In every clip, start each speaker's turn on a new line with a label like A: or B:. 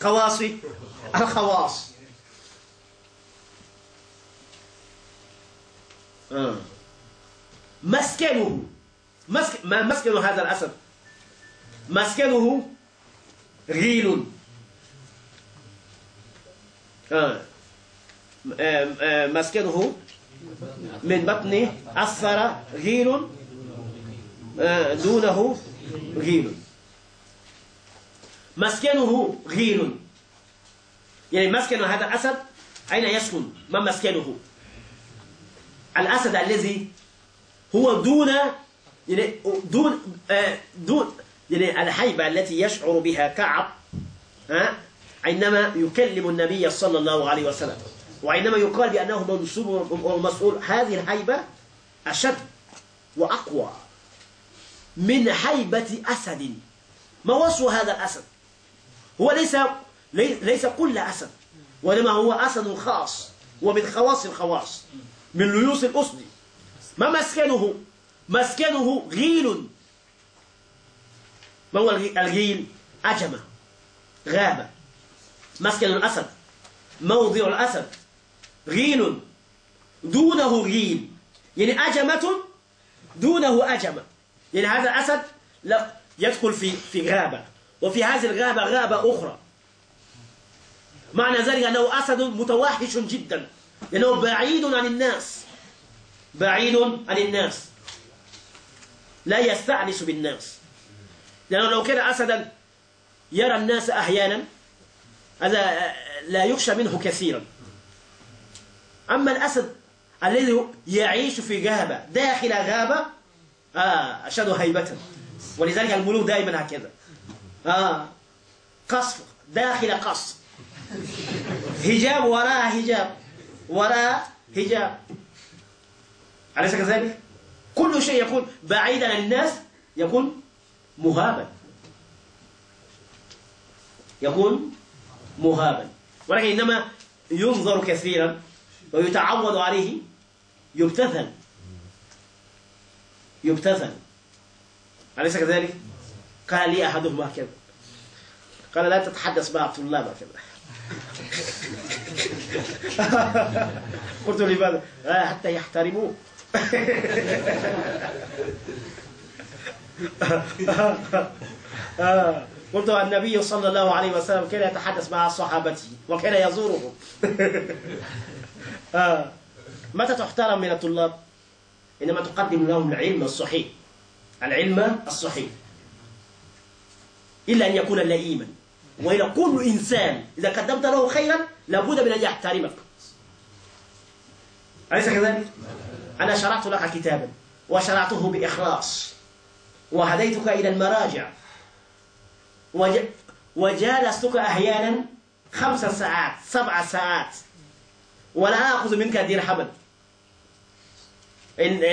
A: خواص الخواص آه. مسكنه مسك... ما مسكن هذا الأسد مسكنه غيل آه. آه. مسكنه من بطن أثر غيل. دونه غيل مسكنه غيل. يعني مسكن هذا الأسد أين يسكن؟ ما مسكنه؟ الأسد الذي هو دون يعني دون آه، دون يعني الحيبة التي يشعر بها كعب ها؟ عندما يكلم النبي صلى الله عليه وسلم وعندما يقال بأنه منصوب ومسؤول هذه الحيبة أشد وأقوى من حيبة أسد. ما وصف هذا الأسد؟ هو ليس ليس كل أسد وإنما هو أسد خاص ومن خواص الخواص من ليوس الأسد. ما مسكنه؟ مسكنه غيل. ما هو الغيل؟ أجمة غابة. مسكن الأسد موضع الأسد غيل. دونه غيل يعني أجمة دونه أجمة. يعني هذا الأسد لا يدخل في في غابة. وفي هذه الغابة غابة أخرى. معنى ذلك أنه أسد متوحش جدا. لأنه بعيد عن الناس. بعيد عن الناس. لا يستأنس بالناس. لأنه لو كان أسدا يرى الناس أحيانا هذا لا يخشى منه كثيرا. أما الأسد الذي يعيش في غابة داخل غابة آه أشد هيبة. ولذلك الملوك دائما هكذا. آه. قصف داخل قصف. هجاب وراء هجاب وراء هجاب. أليس كذلك؟ كل شيء يكون بعيدا عن الناس يكون مهابا. يكون مهابا. ولكن إنما ينظر كثيرا ويتعود عليه يبتذل. يبتذل. أليس كذلك؟ قال لي أحدهم هكذا قال لا تتحدث مع الطلاب هكذا قلت لماذا؟ آه حتى يحترموه. قلت النبي صلى الله عليه وسلم كان يتحدث مع صحابته وكان يزورهم. آه. متى تحترم من الطلاب؟ إنما تقدم لهم العلم الصحيح. العلم الصحيح. إلا أن يكون لئيما. وإلى كل إنسان إذا قدمت له خيرا لابد من أن يحترمك أليس كذلك؟ أنا شرعت لك كتابا وشرعته بإخلاص وهديتك إلى المراجع وج... وجالستك أحيانا خمس ساعات سبع ساعات ولا آخذ منك درهما إن,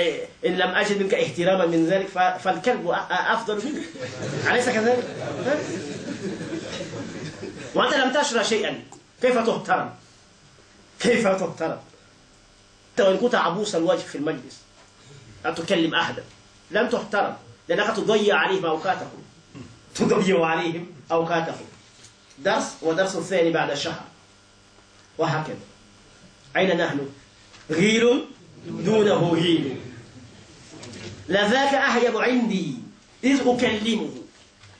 A: إن لم أجد منك احتراما من ذلك فالكلب أفضل منك أليس كذلك؟ وأنت لم تشرى شيئا. كيف تحترم؟ كيف تحترم؟ حتى وإن كنت عبوس الوجه في المجلس أن تكلم أحدا. لم تحترم لأنك تضيع عليهم أوقاتهم. تضيع عليهم أوقاتهم. درس ودرس الثاني بعد شهر. وهكذا. أين نحن؟ غيل دونه غيل. لذاك أهيب عندي. إذ أكلمه.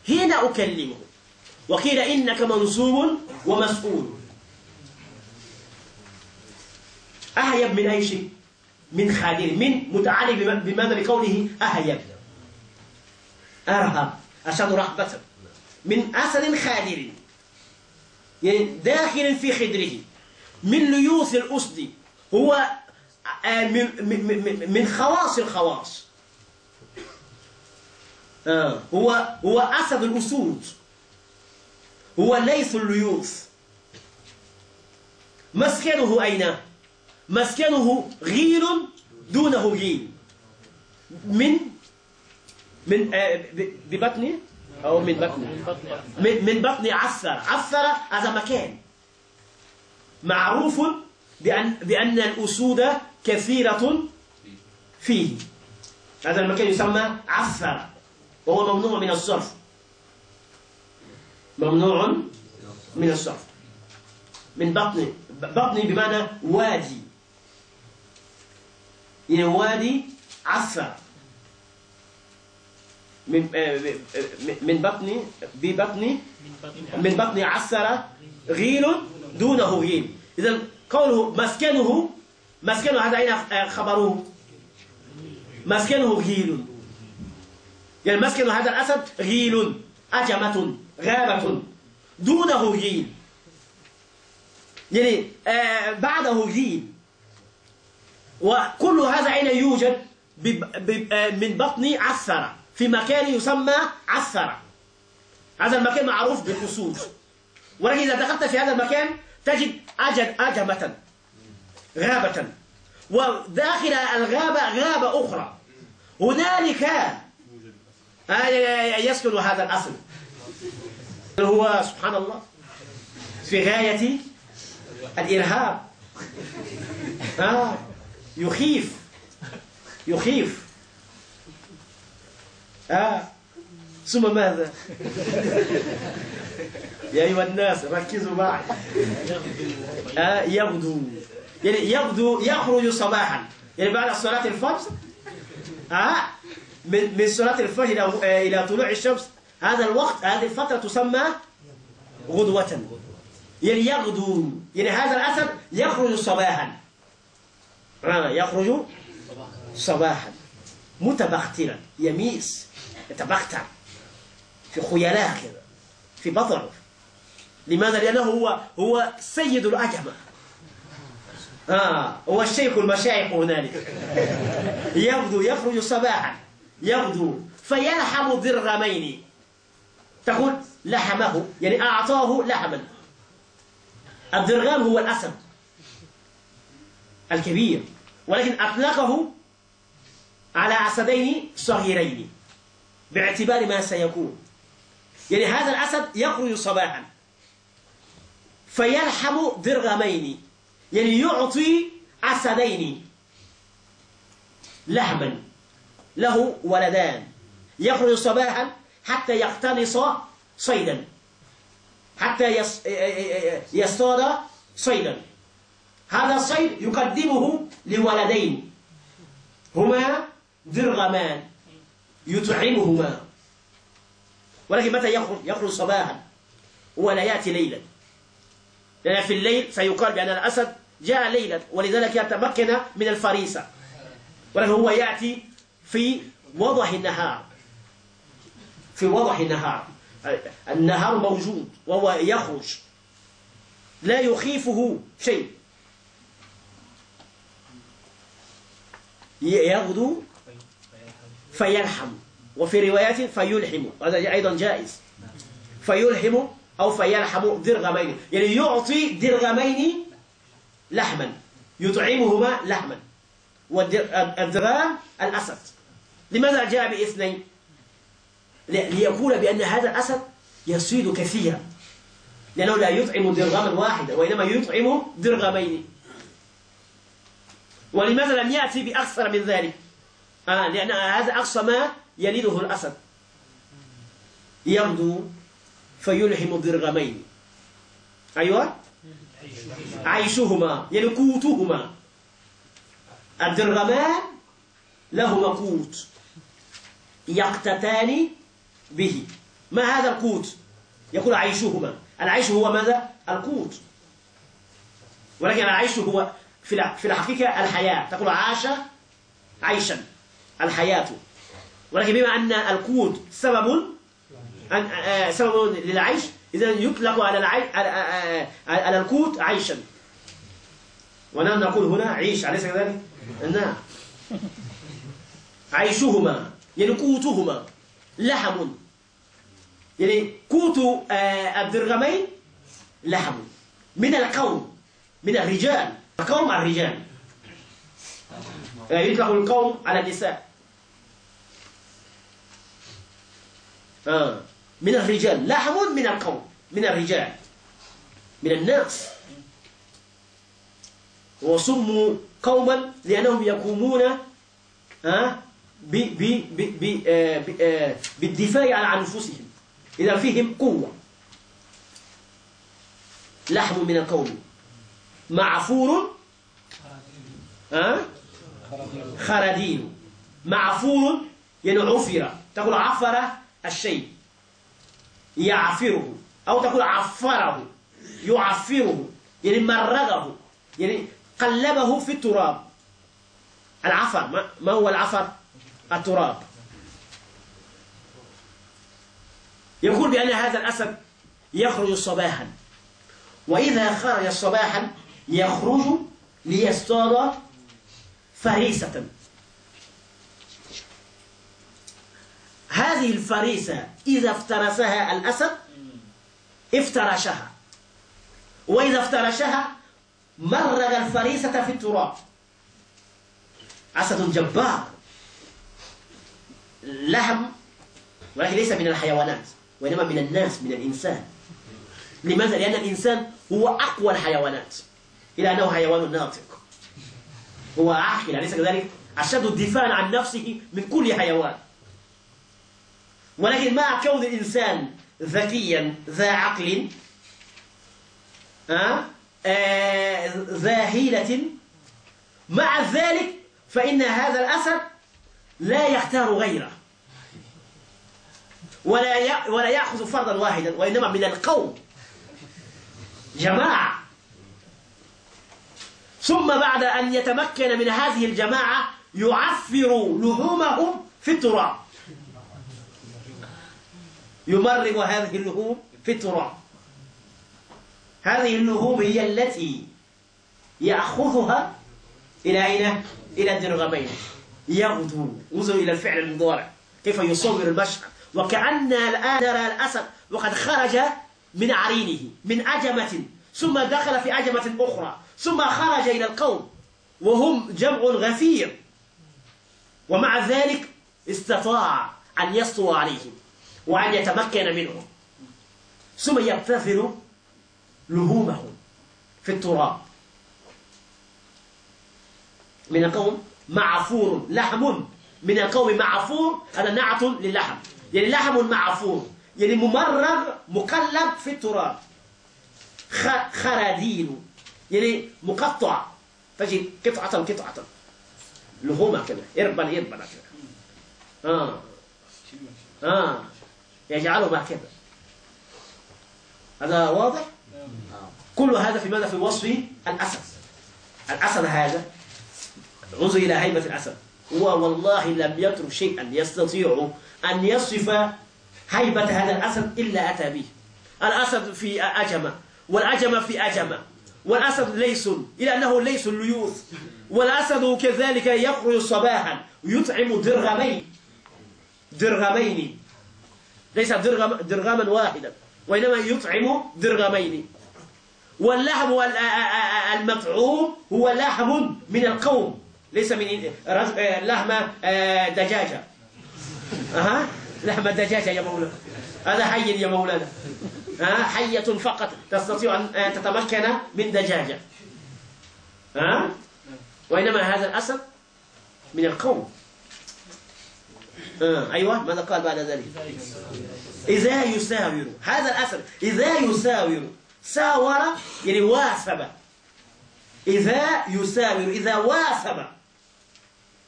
A: هنا أكلمه. وقيل إنك منصوب ومسؤول. أهيب من أي شيء؟ من خادر من متعلق بماذا بقوله أهيب. أرهب أشد رهبة. من أسد خادر يعني داخل في خدره. من ليوث الأسد. هو آه، من خواص الخواص. آه، هو هو أسد الأسود. هو ليث الليوث مسكنه أين؟ مسكنه غير دونه غير من؟ من آه، ببطن أو من بطن؟ من, من بطن عثر عثر هذا مكان. معروف بأن, بأن الأسود كثيرة فيه. هذا المكان يسمى عثر وهو ممنوع من الصرف. ممنوع من الصرف. من بطن بطني بمعنى وادي. يعني وادي عثر من من بطني ببطني من بطني عثر غيل دونه غيل. إذا قوله مسكنه مسكنه هذا أين خبره؟ مسكنه غيل. يعني مسكن هذا الأسد غيل أجمة. غابة. دونه غيل. يعني آه بعده غيل. وكل هذا أين يوجد؟ آه، من بطن عثرة. في مكان يسمى عثرة. هذا المكان معروف بالقصور ولكن إذا دخلت في هذا المكان تجد أجد أجمة. غابة. وداخل الغابة غابة أخرى. هنالك آه، يسكن هذا الأصل. هو سبحان الله في غاية الإرهاب؟ آه يخيف يخيف. آه ثم ماذا؟ يا أيها الناس ركزوا معي. آه يغدو. يعني يغدو يخرج صباحا. يعني بعد صلاة الفجر آه من من صلاة الفجر إلى آه، إلى طلوع الشمس. هذا الوقت هذه الفترة تسمى غدوة. يعني يغدو يعني هذا الأسد يخرج صباحا. آه يخرج صباحا. متبخترا يميس يتبختر. في خيلاء في بطنه. لماذا؟ لأنه هو هو سيد الأجمة آه هو الشيخ المشايخ هنالك. يغدو يخرج صباحا. يغدو. فيلحم ذرغمين تقول لحمه يعني أعطاه لحما. الدرغام هو الأسد الكبير ولكن أطلقه على أسدين صغيرين باعتبار ما سيكون. يعني هذا الأسد يخرج صباحا فيلحم درغمين يعني يعطي أسدين لحما له ولدان. يخرج صباحا حتى يقتنص صيدا. حتى يصطاد صيدا. هذا الصيد يقدمه لولدين. هما درغمان. يطعمهما. ولكن متى يخرج يخرج صباحا؟ ولا يأتي ليلا. لأن في الليل سيقال بأن الأسد جاء ليلا. ولذلك يتمكن من الفريسة. ولكن هو يأتي في وضح النهار. في وضح النهار. النهار موجود وهو يخرج. لا يخيفه شيء. يغدو فيلحم وفي روايات فيلحم. هذا أيضا جائز. فيلحم أو فيلحم درغمين. يعني يعطي درغمين لحما. يطعمهما لحما. والدرغام الأسد. لماذا جاء بإثنين؟ ليقول بأن هذا الأسد يصيد كثيرا. لأنه لا يطعم درغما واحدا وإنما يطعم درغمين ولماذا لم يأتي بأكثر من ذلك؟ آه لأن هذا أقصى ما يلده الأسد. يغدو فيلهم الدرغمين أيوة؟ عيشهما يعني قوتهما. الدرغمان لهما قوت. يقتتان به. ما هذا القوت؟ يقول عيشهما. العيش هو ماذا؟ القوت. ولكن العيش هو في الحقيقة الحياة. تقول عاش عيشا. الحياة. ولكن بما أن القوت سبب آه، سبب للعيش إذا يطلق على العيش على القوت عيشا. ونحن نقول هنا عيش. أليس كذلك؟ نعم. عيشهما. يعني قوتهما. لحم. يعني قوت آه، الدرغمين لحم. من القوم من الرجال. القوم الرجال. يطلق القوم على النساء. آه. من الرجال. لحم من القوم من الرجال. من الناس. وسموا قوما لأنهم يقومون آه بالدفاع عن أنفسهم إذا فيهم قوة. لحم من القوم معفور أه؟ خردين. معفور يعني عفر. تقول عفر الشيء. يعفره. أو تقول عفره. يعفره. يعني مرغه. يعني قلبه في التراب. العفر ما هو العفر؟ التراب. يقول بأن هذا الأسد يخرج صباحا. وإذا خرج صباحا يخرج ليصطاد فريسة. هذه الفريسة إذا افترسها الأسد افترشها. وإذا افترشها مرغ الفريسة في التراب. أسد جبار. لحم ولكن ليس من الحيوانات وإنما من الناس من الإنسان لماذا؟ لأن الإنسان هو أقوى الحيوانات إلى أنه حيوان ناطق هو عاقل أليس كذلك؟ أشد الدفاع عن نفسه من كل حيوان ولكن مع كون الإنسان ذكيا ذا عقل آه ذا هيلة مع ذلك فإن هذا الأسد لا يختار غيره. ولا ولا يأخذ فردا واحدا وإنما من القوم. جماعة. ثم بعد أن يتمكن من هذه الجماعة يعفر لحومهم في التراب. يمرغ هذه اللحوم في التراب. هذه اللحوم هي التي يأخذها إلى أين؟ إلى الدرغمين. يغدو وزن إلى الفعل المضارع. كيف يصور المشهد وكأن الآن نرى الأسد وقد خرج من عرينه من أجمة. ثم دخل في أجمة أخرى. ثم خرج إلى القوم. وهم جمع غفير. ومع ذلك استطاع أن يسطو عليهم. وأن يتمكن منهم. ثم يبتذل لهومهم في التراب. من القوم معفور لحم من القوم معفور هذا نعت للحم. يعني لحم معفور يعني ممرغ مقلب في التراب. خرادين يعني مقطع. تجي قطعة قطعة. لهما كده يربل يربل كده. آه. آه. يجعله كده. هذا واضح؟ كل هذا في ماذا؟ في وصف الأسد. الأسد هذا انظر إلى هيبة الأسد. هو والله لم يترك شيئا يستطيع أن يصف هيبة هذا الأسد إلا أتى به. الأسد في أجمة والأجمة في أجمة والأسد ليس إلى أنه ليس الليوث والأسد كذلك يخرج صباحا ويطعم درغمين. درغمين. ليس درغم درغما واحدا وإنما يطعم درغمين. واللحم المطعوم هو لحم من القوم. ليس من لحم آه، دجاجة. أها؟ لحم دجاجة يا مولانا. هذا حي يا مولانا. ها؟ حية فقط تستطيع أن تتمكن من دجاجة. ها؟ وإنما هذا الأسد من القوم. آه. أيوة ماذا قال بعد ذلك؟ إذا يساور. هذا الأسد إذا يساور. ساور يعني واثب. إذا يساور. إذا واثب.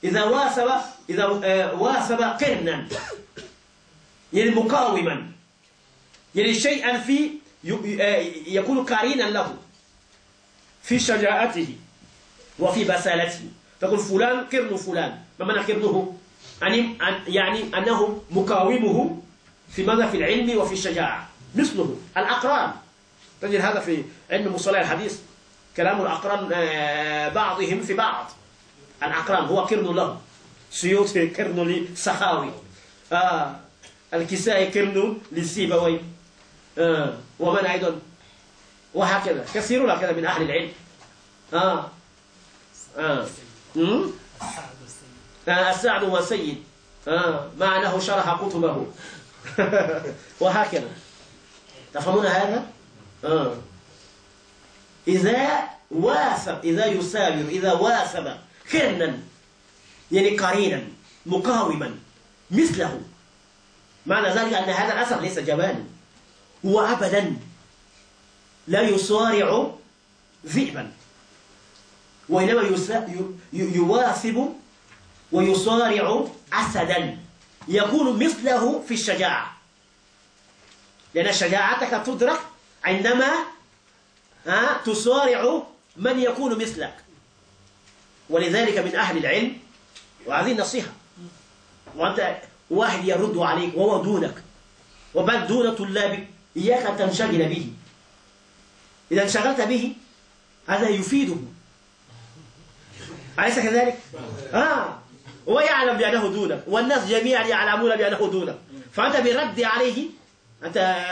A: إذا واثب إذا آه، واثب قرنا يعني مقاوما يعني شيئا في آه، يكون قرينا له في شجاعته وفي بسالته. تقول فلان قرن فلان ما معنى قرنه؟ يعني يعني أنه مقاومه في ماذا في العلم وفي الشجاعة مثله الأقران. تجد هذا في علم مصطلح الحديث كلام الأقران آه، بعضهم في بعض. الأقران هو قرن له سيوط قرن لسخاوي آه الكسائي قرن للسيبوي آه ومن أيضا؟ وهكذا. كثيرون هكذا من أهل العلم. آه. آه. آه السعد وسيد آه. مع أنه شرح كتبه. وهكذا. تفهمون هذا؟ آه. إذا واسب إذا يسابر إذا واسب كرنا يعني قرينا مقاوما مثله. معنى ذلك أن هذا الأثر ليس جبانا. هو أبدا لا يصارع ذئبا وإنما يواثب ويصارع أسدا. يكون مثله في الشجاعة. لأن شجاعتك تدرك عندما تصارع من يكون مثلك. ولذلك من أهل العلم وهذه النصيحة وأنت واحد يرد عليك وهو دونك وبل دون طلابك إياك أن تنشغل به. إذا انشغلت به هذا يفيده. أليس كذلك؟ آه. ويعلم بأنه دونك والناس جميعا يعلمون بأنه دونك. فأنت برد عليه أنت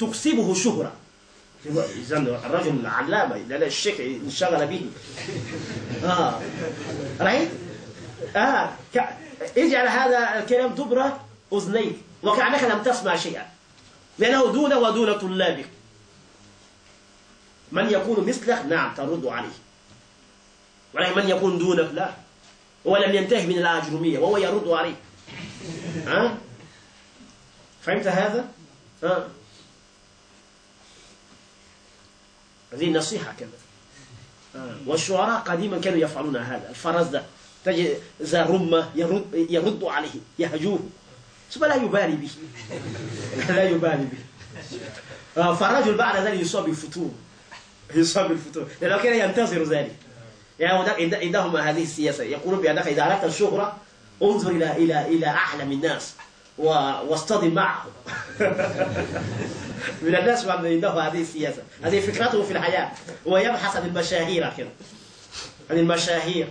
A: تكسبه شهرة. الرجل علامة لأن الشيخ انشغل به. آه. رأيت؟ آه. اجعل هذا الكلام دبر أذنيك. وكأنك لم تسمع شيئا. لأنه دون ودون طلابك من يكون مثلك نعم ترد عليه. ولكن من يكون دونك لا. هو لم ينتهي من الأجرمية وهو يرد عليه. ها فهمت هذا؟ ها هذه نصيحة كذا. والشعراء قديما كانوا يفعلون هذا. الفرز ده تجد ذا رمة يرد, يرد عليه يهجوه. ثم لا يبالي به. لا يبالي به. آه، فالرجل بعد ذلك يصاب بالفتور يصاب بالفتور لأنه كان ينتظر ذلك. يعني عندهم هذه السياسة. يقولون بأنك إذا أردت الشهرة انظر إلى إلى إلى أعلم الناس. واصطدم معهم من الناس من عنده هذه السياسة. هذه فكرته في الحياة. هو يبحث عن المشاهير كده عن المشاهير.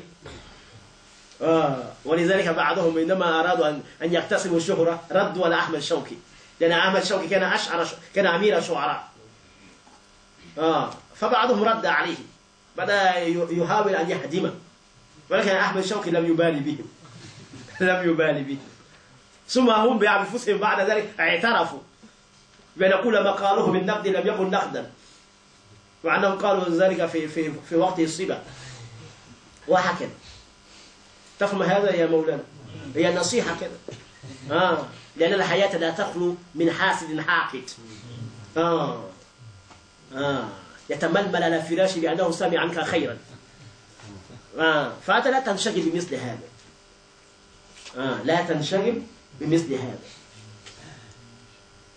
A: آه. ولذلك بعضهم إنما أرادوا أن أن يكتسبوا الشهرة ردوا على أحمد شوقي لأن أحمد شوقي كان أشعر كان أمير الشعراء. آه. فبعضهم رد عليه. بدأ يحاول أن يهدمه. ولكن أحمد شوقي لم يبالي بهم. لم يبالي بهم. ثم هم بأنفسهم بعد ذلك اعترفوا بأن كل ما قالوه من نقد لم يكن نقدا وأنهم قالوا ذلك في في في وقت الصبا. وهكذا. تفهم هذا يا مولانا؟ هي نصيحة كذا آه. لأن الحياة لا تخلو من حاسد حاقد. آه. آه. يتململ على فراشه بأنه سمع عنك خيرا. آه. فأنت لا تنشغل بمثل هذا. آه. لا تنشغل بمثل هذا.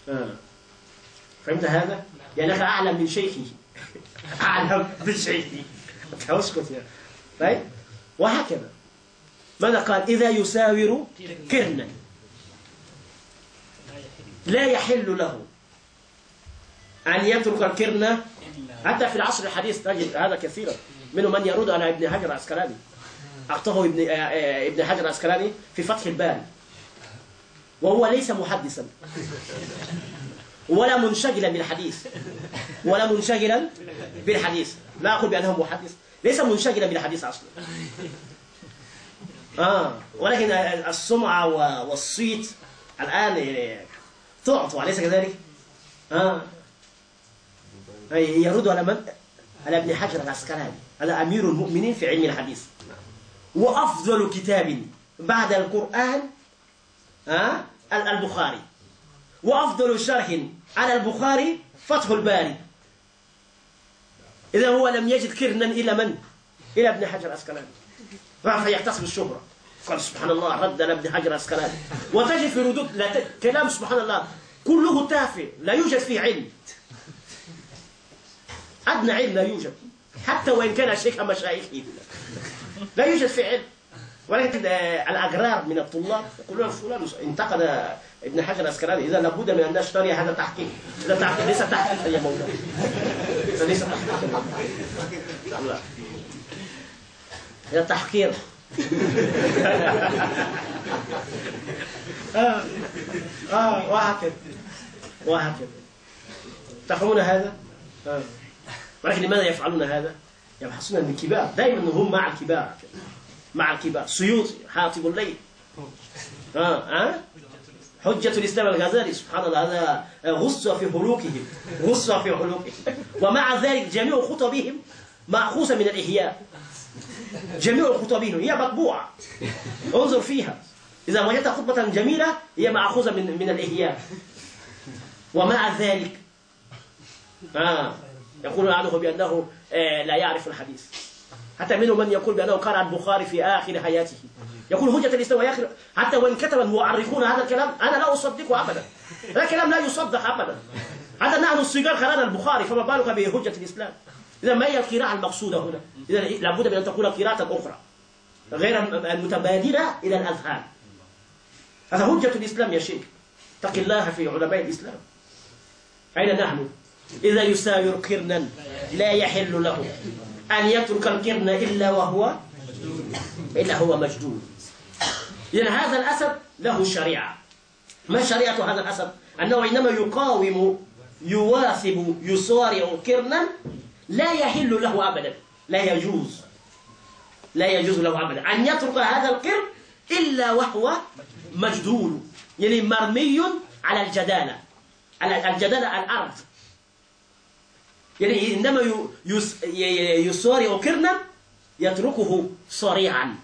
A: آه. فهمت هذا؟ لأنك أعلم من شيخه. أعلم من شيخه. أسكت يا. طيب. وهكذا. ماذا قال؟ إذا يساور كرنا لا يحل له أن يترك الكرنة حتى في العصر الحديث. تجد هذا كثيرا. منهم من يرد على ابن حجر العسقلاني. أخطأه ابن آه، آه، ابن حجر العسقلاني في فتح الباري. وهو ليس محدثا. ولا منشغلا بالحديث. ولا منشغلا بالحديث. لا أقول بأنه محدث. ليس منشغلا بالحديث أصلا. آه. ولكن السمعة والصيت الآن تعطوا أليس كذلك؟ آه. يرد على من؟ على ابن حجر العسقلاني على أمير المؤمنين في علم الحديث. وأفضل كتاب بعد القرآن آه البخاري. وأفضل شرح على البخاري فتح الباري. إذا هو لم يجد كرنا إلى من؟ إلى ابن حجر العسقلاني فيحتسب الشهرة. قال سبحان الله رد على ابن حجر العسقلاني وتجد في ردود لا ت... كلام سبحان الله كله تافه لا يوجد فيه علم. أدنى علم لا يوجد. حتى وإن كان شيخ مشايخه. لا يوجد فيه علم. ولكن الأغرار من الطلاب يقولون فلان انتقد ابن حجر العسقلاني إذا لابد من أن نشتري هذا تحقيق هذا تحقيق ليس تحقيق يا مولانا. ليس تحقيق هذا تحقير. آه آه وهكذا وهكذا تفهمون هذا؟ آه. ولكن لماذا يفعلون هذا؟ يبحثون عن الكبار. دائما هم مع الكبار. مع الكبار سيوطي حاطب الليل. آه آه حجة الإسلام الغزالي. سبحان الله هذا غصة في حلوقهم غصة في حلوقهم ومع ذلك جميع خطبهم مأخوذة من الإحياء. جميع خطبهم هي مطبوعة. انظر فيها. إذا وجدت خطبة جميلة هي مأخوذة من من الإحياء. ومع ذلك آه يقول عنه بأنه لا يعرف الحديث. حتى منهم من يقول بأنه قرأ البخاري في آخر حياته؟ يقول هجة الإسلام وآخر حتى وإن كتب المؤرخون هذا الكلام أنا لا أصدقه أبدا. هذا كلام لا يصدق أبدا. حتى نحن الصغار قرأنا البخاري فما بالك بهجة الإسلام؟ إذا ما هي القراءة المقصودة هنا؟ إذا لابد من أن تكون قراءة أخرى غير المتبادلة إلى الأذهان. هذا هجة الإسلام يا شيخ. اتق الله في علماء الإسلام. أين نحن؟ إذا يساير قرنا لا يحل له. أن يترك القرن إلا وهو إلا هو مجدود. إذن هذا الأسد له شريعة. ما شريعة هذا الأسد؟ أنه عندما يقاوم يواثب يصارع قرنا لا يحل له أبدا لا يجوز. لا يجوز له أبدا. أن يترك هذا القرن إلا وهو مجدول يعني مرمي على الجدالة على الجدالة الأرض. يعني عندما يصارع قرنا يتركه صريعا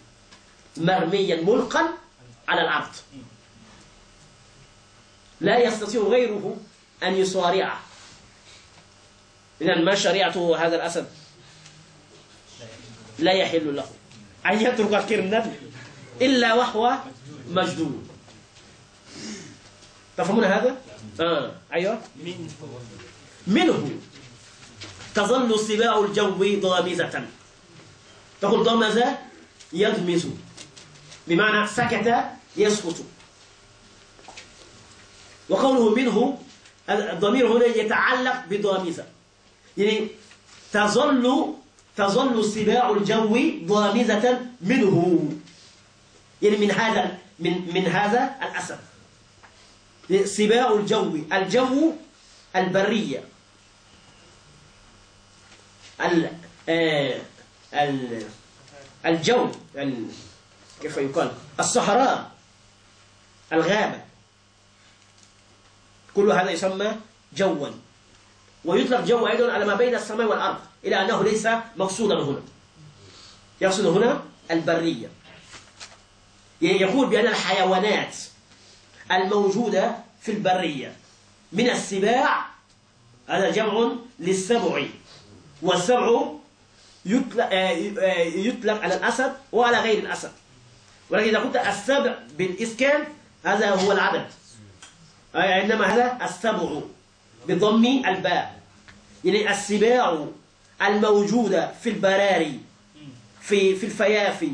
A: مرميا ملقا على الأرض. لا يستطيع غيره أن يصارعه. إذا ما شريعته هذا الأسد؟ لا يحل له أن يترك قرنا إلا وهو مجدود تفهمون هذا؟ آه. أيوة. منه. تظل سباع الجو ضامزة. تقول ضمز يضمز بمعنى سكت يسكت. وقوله منه الضمير هنا يتعلق بضامزة. يعني تظل تظل سباع الجو ضامزة منه. يعني من هذا من من هذا الأسد سباع الجو الجو البرية. ال الجو كيف يقال؟ الصحراء الغابة. كل هذا يسمى جوا. ويطلق جو أيضا على ما بين السماء والأرض إلى أنه ليس مقصودا هنا. يقصد هنا البرية. يعني يقول بأن الحيوانات الموجودة في البرية من السباع هذا جمع للسبع. والسبع يطلق, آه، آه، يطلق على الأسد وعلى غير الأسد. ولكن إذا قلت السبع بالإسكان هذا هو العدد. إنما هذا السبع بضم الباء. يعني السباع الموجودة في البراري في في الفيافي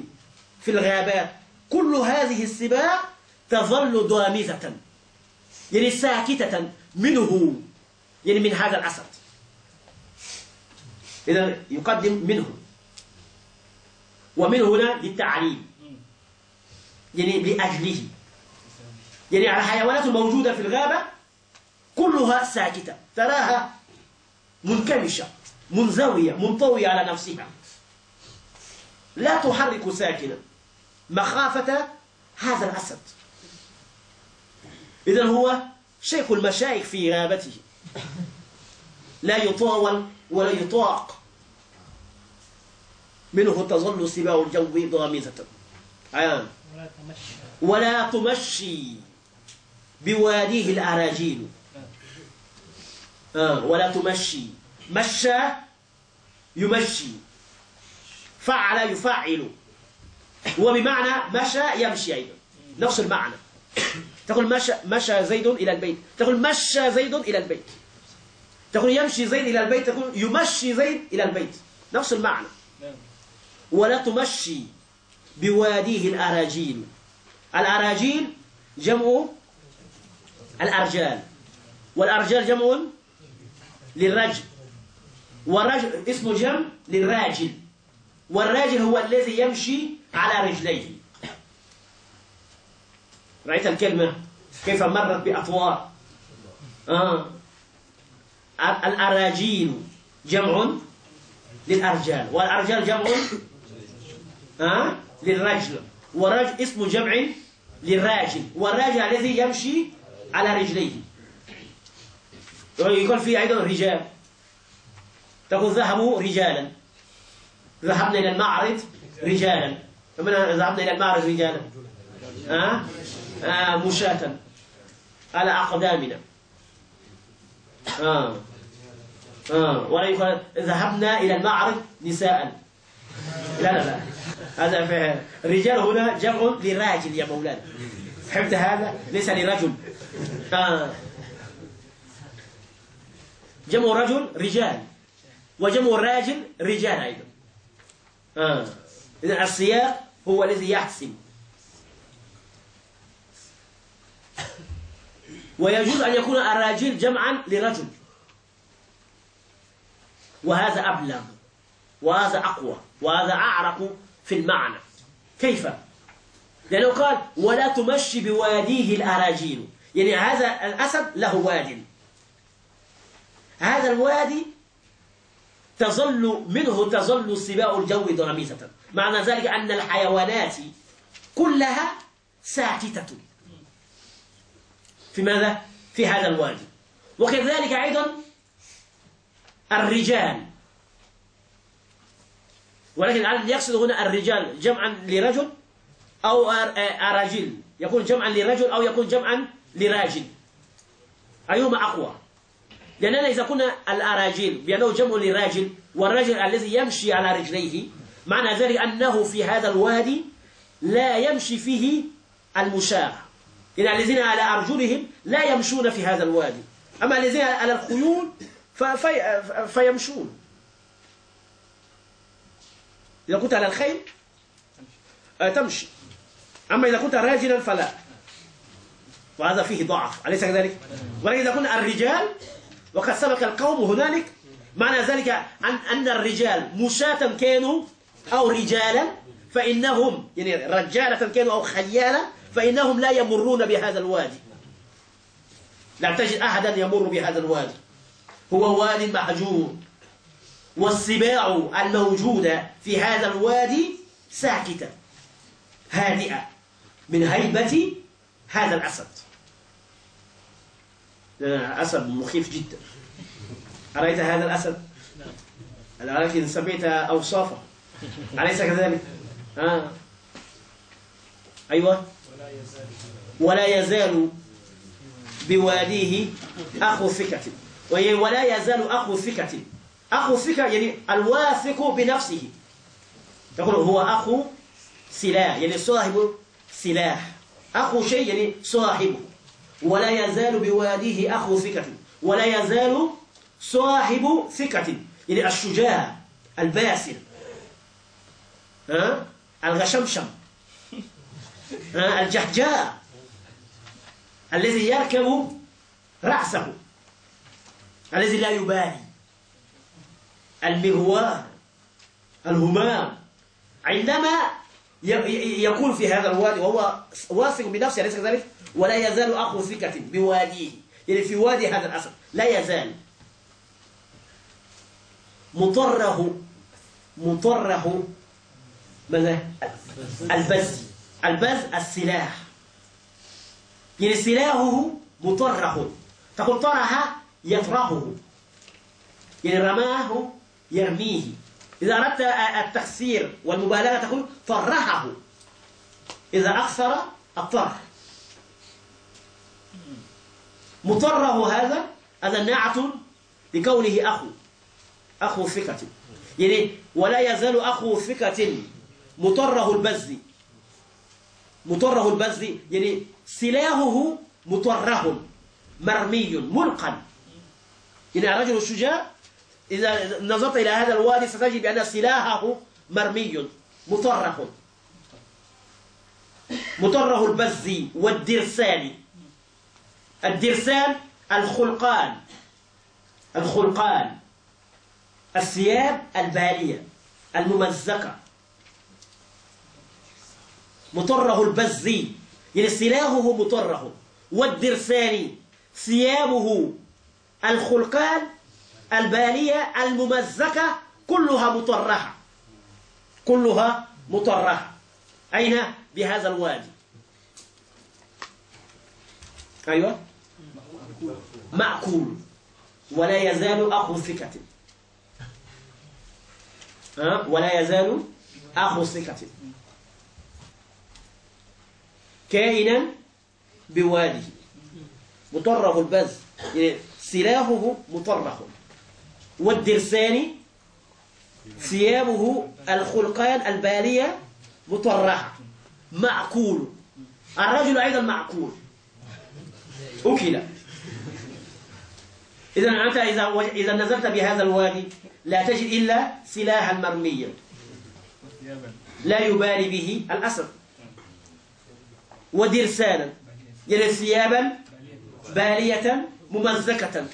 A: في الغابات. كل هذه السباع تظل ضامزة يعني ساكتة منه يعني من هذا الأسد. إذا يقدم منه. ومن هنا للتعليم. يعني لأجله. يعني الحيوانات الموجودة في الغابة كلها ساكتة. تراها منكمشة منزوية منطوية على نفسها. لا تحرك ساكنا. مخافة هذا الأسد. إذا هو شيخ المشايخ في غابته. لا يطاول ولا يطاق. منه تظل سباع الجو ضامزة. آه. ولا تمشي بواديه الأراجيل. آه. ولا تمشي. مشى يمشي. فعل يفعل. وبمعنى مشى يمشي أيضا. نفس المعنى. تقول مشى مشى زيد إلى البيت. تقول مشى زيد إلى البيت. تقول يمشي زيد إلى البيت. تقول يمشي زيد إلى البيت. نفس المعنى. ولا تمشي بواديه الأراجيل. الأراجيل جمع الأرجال. والأرجال جمع للرجل. والرجل اسمه جمع للراجل. والراجل هو الذي يمشي على رجليه. رأيت الكلمة؟ كيف مرت بأطوار. آه. الأراجيل جمع للأرجال. والأرجال جمع للرجل. والرجل اسم جمع للراجل. والراجل الذي يمشي على رجليه. يقول فيه أيضا رجال. تقول ذهبوا رجالا. ذهبنا إلى المعرض رجالا. ذهبنا إلى المعرض رجالا. آه؟ آه مشاة. على أقدامنا. آه. آه. ولا يقال ذهبنا إلى المعرض نساء. لا لا لا. هذا رجال هنا جمع لراجل يا مولانا. فهمت هذا؟ ليس لرجل. آه. جمع رجل رجال وجمع الراجل رجال أيضا. آه. إذن السياق هو الذي يحسم ويجوز أن يكون الراجل جمعا لرجل. وهذا أبلغ وهذا أقوى. وهذا أعرق في المعنى. كيف؟ لأنه قال ولا تمشي بواديه الأراجيل يعني هذا الأسد له واد. هذا الوادي تظل منه تظل سباء الجو ضرميسة معنى ذلك أن الحيوانات كلها ساكتة. في ماذا؟ في هذا الوادي. وكذلك أيضا الرجال. ولكن يقصد هنا الرجال جمعا لرجل أو أراجل. يكون جمعا لرجل أو يكون جمعا لراجل. أيهما أقوى؟ لأننا إذا كنا الأراجيل بأنه جمع لراجل والرجل الذي يمشي على رجليه معنى ذلك أنه في هذا الوادي لا يمشي فيه المشاة. إن الذين على أرجلهم لا يمشون في هذا الوادي. أما الذين على الخيول في فيمشون. إذا كنت على الخيل آه، تمشي. أما إذا كنت راجلا فلا. وهذا فيه ضعف. أليس كذلك؟ ولكن إذا كنا الرجال وقد سبق القوم هنالك معنى ذلك أن أن الرجال مشاة كانوا أو رجالا فإنهم يعني رجالة كانوا أو خيالا فإنهم لا يمرون بهذا الوادي. لا تجد أحدا يمر بهذا الوادي. هو واد محجور والسباع الموجودة في هذا الوادي ساكتة هادئة من هيبة هذا الأسد. أسد مخيف جدا. أرأيت هذا الأسد؟ ولكن سمعت أوصافه؟ أليس كذلك؟ آه. أيوة. ولا يزال بواديه أخو ثقة ولا يزال أخو ثقة أخو ثقة يعني الواثق بنفسه. يقول هو أخو سلاح يعني صاحب سلاح. أخو شيء يعني صاحبه. ولا يزال بواديه أخو ثقة ولا يزال صاحب ثقة يعني الشجاع الباسل. ها؟ الغشمشم. ها؟ الجحجاء. الذي يركب رأسه. الذي لا يبالي. المغوار الهمام. عندما يكون في هذا الوادي وهو واثق بنفسه أليس كذلك؟ ولا يزال أخو ثقة بواديه. يعني في وادي هذا الأسد لا يزال. مطره مطره ماذا؟ البز. البز السلاح. يعني سلاحه مطره. تقول طرح يطرحه يعني رماه يرميه. إذا أردت التخسير والمبالغة تقول طرحه إذا أكثر الطرح مطره هذا هذا نعت لكونه أخو. أخو ثقة. يعني ولا يزال أخو ثقة. مطره البز مطره البز يعني سلاحه مطره. مرمي ملقا يعني الرجل الشجاع إذا نظرت إلى هذا الوادي ستجد بأن سلاحه مرمي مطرح مطره البزي والدرسان. الدرسان الخلقان. الخلقان. الثياب البالية الممزقة. مطره البزي. يعني سلاحه مطره. والدرسان ثيابه الخلقان البالية الممزقة كلها مطرحة. كلها مطرحة. أين؟ بهذا الوادي. أيوة. مأكول. ولا يزال أخو ثقة. ولا يزال أخو ثقة. كائنا بواده مطرف البز. يعني سلاحه مطرح. والدرسان ثيابه الخلقان البالية مطرحة معقول. الرجل أيضا معقول. أكل. إذا أنت إذا إذا نزلت بهذا الوادي لا تجد إلا سلاحا مرميا لا يبالي به الأسد. ودرسانا يعني ثيابا بالية ممزكة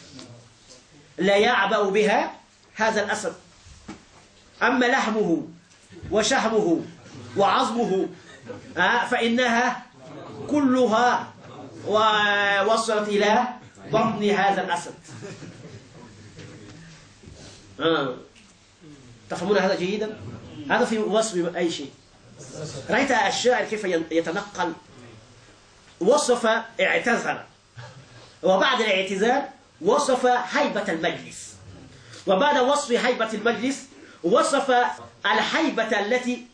A: لا يعبأ بها هذا الأسد أما لحمه وشحمه وعظمه آه، فإنها كلها وصلت إلى بطن هذا الأسد آه. تفهمون هذا جيدا؟ هذا في وصف أي شيء. رأيت الشاعر كيف يتنقل. وصف اعتذر. وبعد الاعتذار وصف هيبة المجلس. وبعد وصف هيبة المجلس وصف الحيبة التي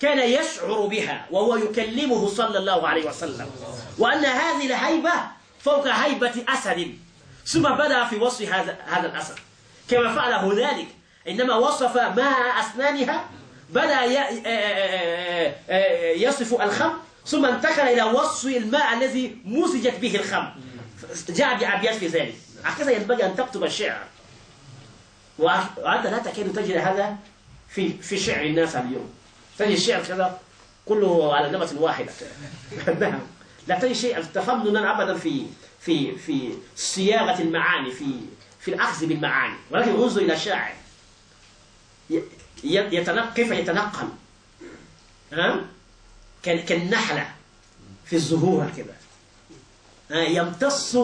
A: كان يشعر بها وهو يكلمه صلى الله عليه وسلم. وأن هذه الهيبة فوق هيبة أسد. ثم بدأ في وصف هذا هذا الأسد. كما فعل هنالك عندما وصف ماء أسنانها بدأ يصف الخمر ثم انتقل إلى وصف الماء الذي مزجت به الخمر. جاء بأبيات في ذلك. هكذا ينبغي أن تكتب الشعر. وأنت لا تكاد تجد هذا في في شعر الناس اليوم. تجد الشعر كذا كله على نمط واحدة. نعم. لا تجد شيء تفننا أبدا في في في صياغة المعاني في في الأخذ بالمعاني. ولكن انظر إلى الشاعر يتنقل كيف يتنقل؟ ها؟ كالنحلة في الزهور كذا يمتص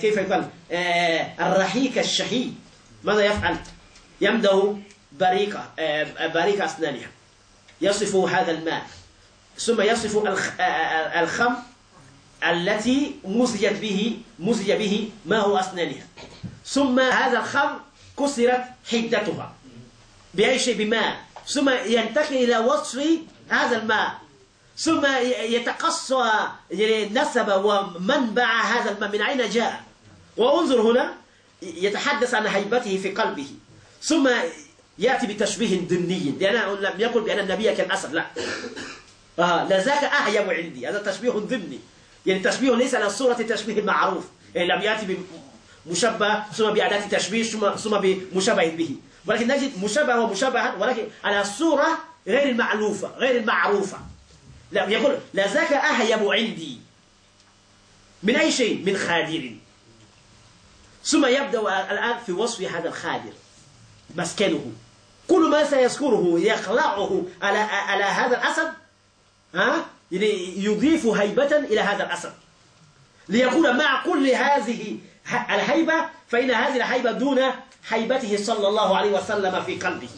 A: كيف يقال؟ آه، الرحيك الشهي ماذا يفعل؟ يمده بريقة آه، بريقة أسنانها. يصف هذا الماء. ثم يصف الخم التي مزجت به مزج به ما هو أسنانها. ثم هذا الخمر كسرت حدتها بأي شيء؟ بماء. ثم ينتقل إلى وصف هذا الماء. ثم يتقصى نسب ومنبع هذا الماء من أين جاء؟ وانظر هنا يتحدث عن هيبته في قلبه. ثم يأتي بتشبيه ضمني. لأنه لم يقل بأن النبي كالأسد لا. آه لذاك أهيب عندي. هذا تشبيه ضمني. يعني التشبيه ليس على صورة التشبيه المعروف يعني لم يأتي بمشبه ثم بأداة تشبيه ثم بمشبه به. ولكن نجد مشبه ومشبها ولكن على الصورة غير المعلوفة غير المعروفة لا يقول لا ذاك أهيب عندي من أي شيء؟ من خادر. ثم يبدأ الآن في وصف هذا الخادر مسكنه. كل ما سيذكره يخلعه على على هذا الأسد ها؟ يعني يضيف هيبة إلى هذا الأسد. ليقول مع كل هذه الهيبة فإن هذه الهيبة دون هيبته صلى الله عليه وسلم في قلبه.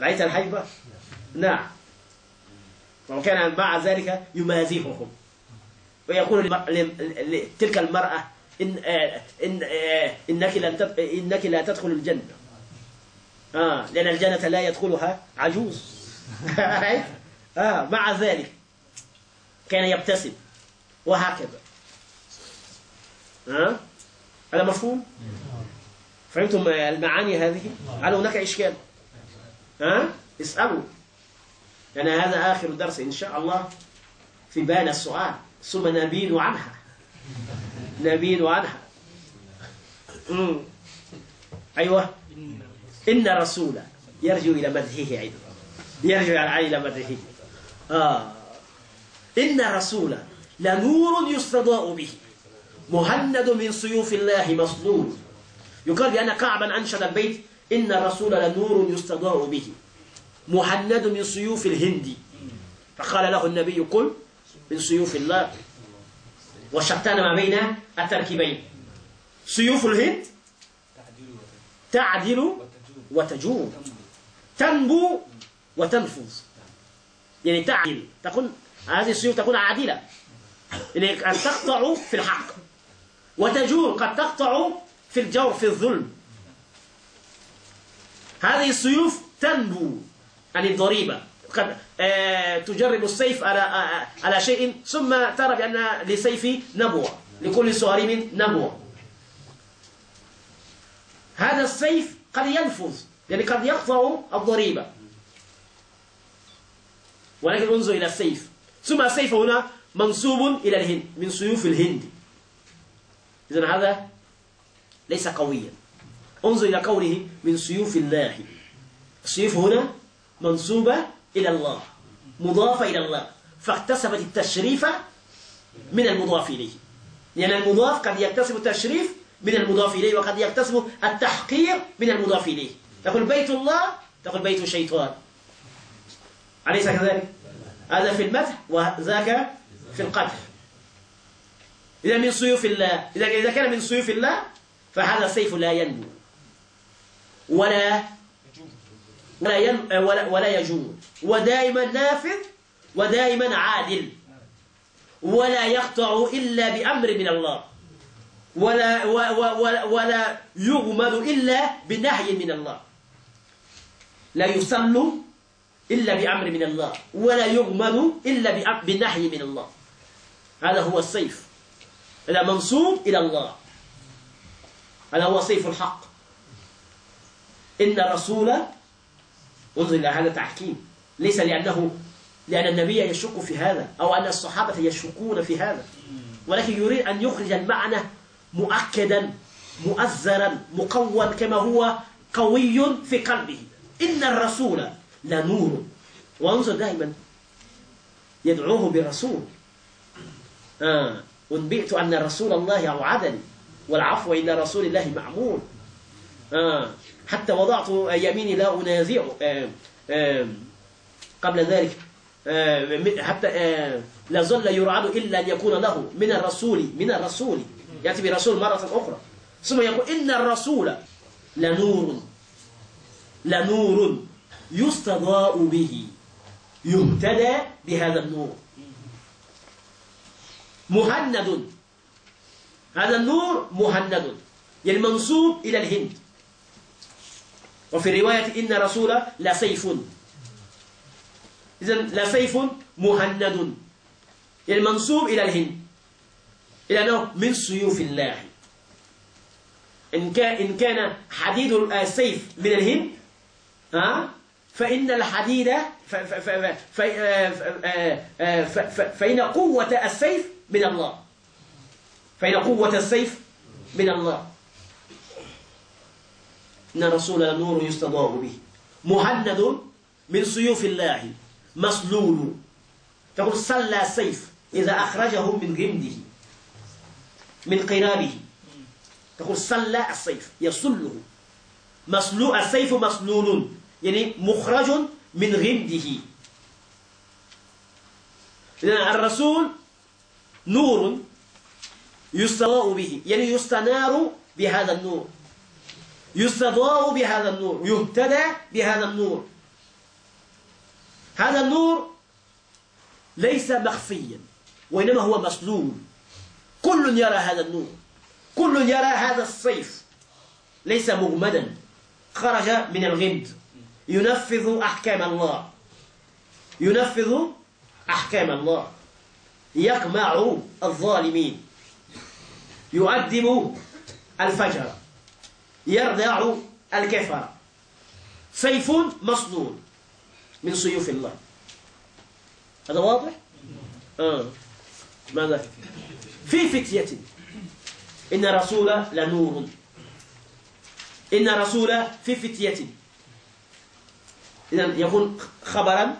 A: رأيت الهيبة؟ نعم. وكان مع ذلك يمازحهم. ويقول لتلك المرأة إن إن إنك لن إنك لا تدخل الجنة. آه لأن الجنة لا يدخلها عجوز. آه مع ذلك كان يبتسم وهكذا. آه هذا مفهوم؟ فهمتم المعاني هذه؟ هل هناك إشكال؟ ها آه؟ اسألوا. لأن هذا آخر درس إن شاء الله في بال السؤال. ثم نبين عنها. نبين عنها. مم. أيوة. إن الرسول يرجو إلى مدحه عيد. يرجع إلى مدحه. آه. إن الرسول لنور يستضاء به. مهند من سيوف الله مصلول يقال بأن كعبا أنشد البيت. إن الرسول لنور يستضاء به. مهند من سيوف الهند. فقال له النبي قل من سيوف الله. وشتان ما بين التركيبين. سيوف الهند تعدل وتجور. تنبو وتنفذ يعني تعدل. تكون هذه السيوف تكون عادلة. يعني قد تقطع في الحق. وتجور قد تقطع في الجور في الظلم. هذه السيوف تنبو. عن الضريبة. قد آه، تجرب السيف على آه، على شيء ثم ترى بأن لسيفي نبوة لكل صارم نبوة. هذا السيف قد ينفذ يعني قد يقطع الضريبة. ولكن انظر إلى السيف. ثم السيف هنا منسوب إلى الهند من سيوف الهند. إذن هذا ليس قويا. انظر إلى قوله من سيوف الله. السيوف هنا منسوبة إلى الله مضافة إلى الله. فاكتسبت التشريف من المضاف إليه. لأن يعني المضاف قد يكتسب التشريف من المضاف إليه وقد يكتسب التحقير من المضاف إليه. تقول بيت الله تقول بيت الشيطان أليس كذلك؟ هذا في المدح وذاك في القدح. إذا من سيوف الله إذا كان من سيوف الله فهذا السيف لا ينمو. ولا ولا ين ولا, ولا يجوم ودائما نافذ ودائما عادل. ولا يقطع إلا بأمر من الله. ولا ولا, ولا يغمد إلا بنهي من الله. لا يصل إلا بأمر من الله. ولا يغمد إلا بنهي من الله. هذا هو السيف. هذا منصوب إلى الله. هذا هو سيف الحق. إن الرسول انظر إلى هذا تحكيم. ليس لأنه لأن النبي يشك في هذا أو أن الصحابة يشكون في هذا. ولكن يريد أن يخرج المعنى مؤكدا مؤزرا مقوى كما هو قوي في قلبه. إن الرسول لنور. وانظر دائما. يدعوه برسول آه. أنبئت أن رسول الله أوعدني والعفو إلى رسول الله معمول آه. حتى وضعت يميني لا أنازع آه. آه. قبل ذلك آه. حتى. لا ظل يرعد إلا أن يكون له من الرسول من الرسول يأتي برسول مرة أخرى ثم يقول إن الرسول لنور لنور يستضاء به يهتدى بهذا النور مهند هذا النور مهند يعني إلى الهند وفي رواية إن رسول لسيف. إذن لسيف مهند. يعني منصوب إلى الهند. إلى أنه من سيوف الله. إن كان إن كان حديد السيف من الهند ها؟ فإن الحديد فإن قوة السيف من الله. فإن قوة السيف من الله. إن رسول نور يستضاء به. مهند من سيوف الله مسلول. تقول صلى السيف إذا أخرجه من غمده من قرابه. تقول صلى السيف يصله. مسلول السيف مسلول يعني مخرج من غمده. إذن الرسول نور يستضاء به يعني يستنار بهذا النور. يستضاء بهذا النور يهتدى بهذا النور. هذا النور ليس مخفيا وإنما هو مسلول. كل يرى هذا النور كل يرى هذا الصيف. ليس مغمدا خرج من الغمد. ينفذ أحكام الله. ينفذ أحكام الله. يقمع الظالمين. يؤدب الفجر. يردع الكفر سيف مصنون من سيوف الله. هذا واضح؟ آه. ماذا؟ في فتية. إن رسول لنور. إن رسول في فتية. إذا يكون خبرا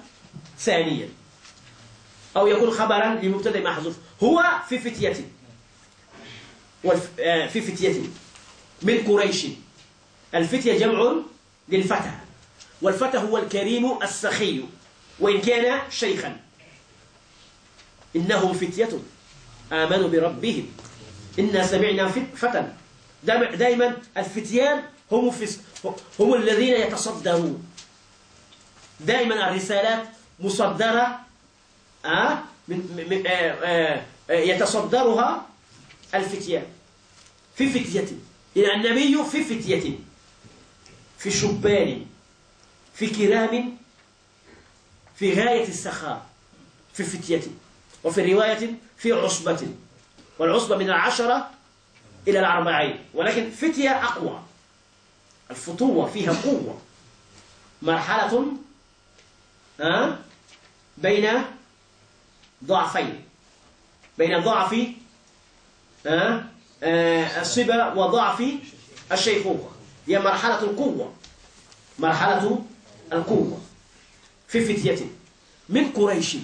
A: ثانيا. أو يكون خبرا لمبتدأ محذوف. هو في فتية. آه، في فتية. من قريش. الفتية جمع للفتى. والفتى هو الكريم السخي وإن كان شيخا. إنهم فتية آمنوا بربهم. إنا سمعنا فتى. دائما الفتيان هم, هم الذين يتصدرون. دائما الرسالات مصدرة آه آه آه يتصدرها الفتيان. في فتية. إلى النبي في فتية في شبان في كرام في غاية السخاء في فتية وفي رواية في عصبة والعصبة من العشرة إلى الأربعين ولكن فتية أقوى. الفتوة فيها قوة. مرحلة بين ضعفين بين ضعف الصبا وضعف الشيخوخة هي مرحلة القوة. مرحلة القوة. في فتية. من قريش.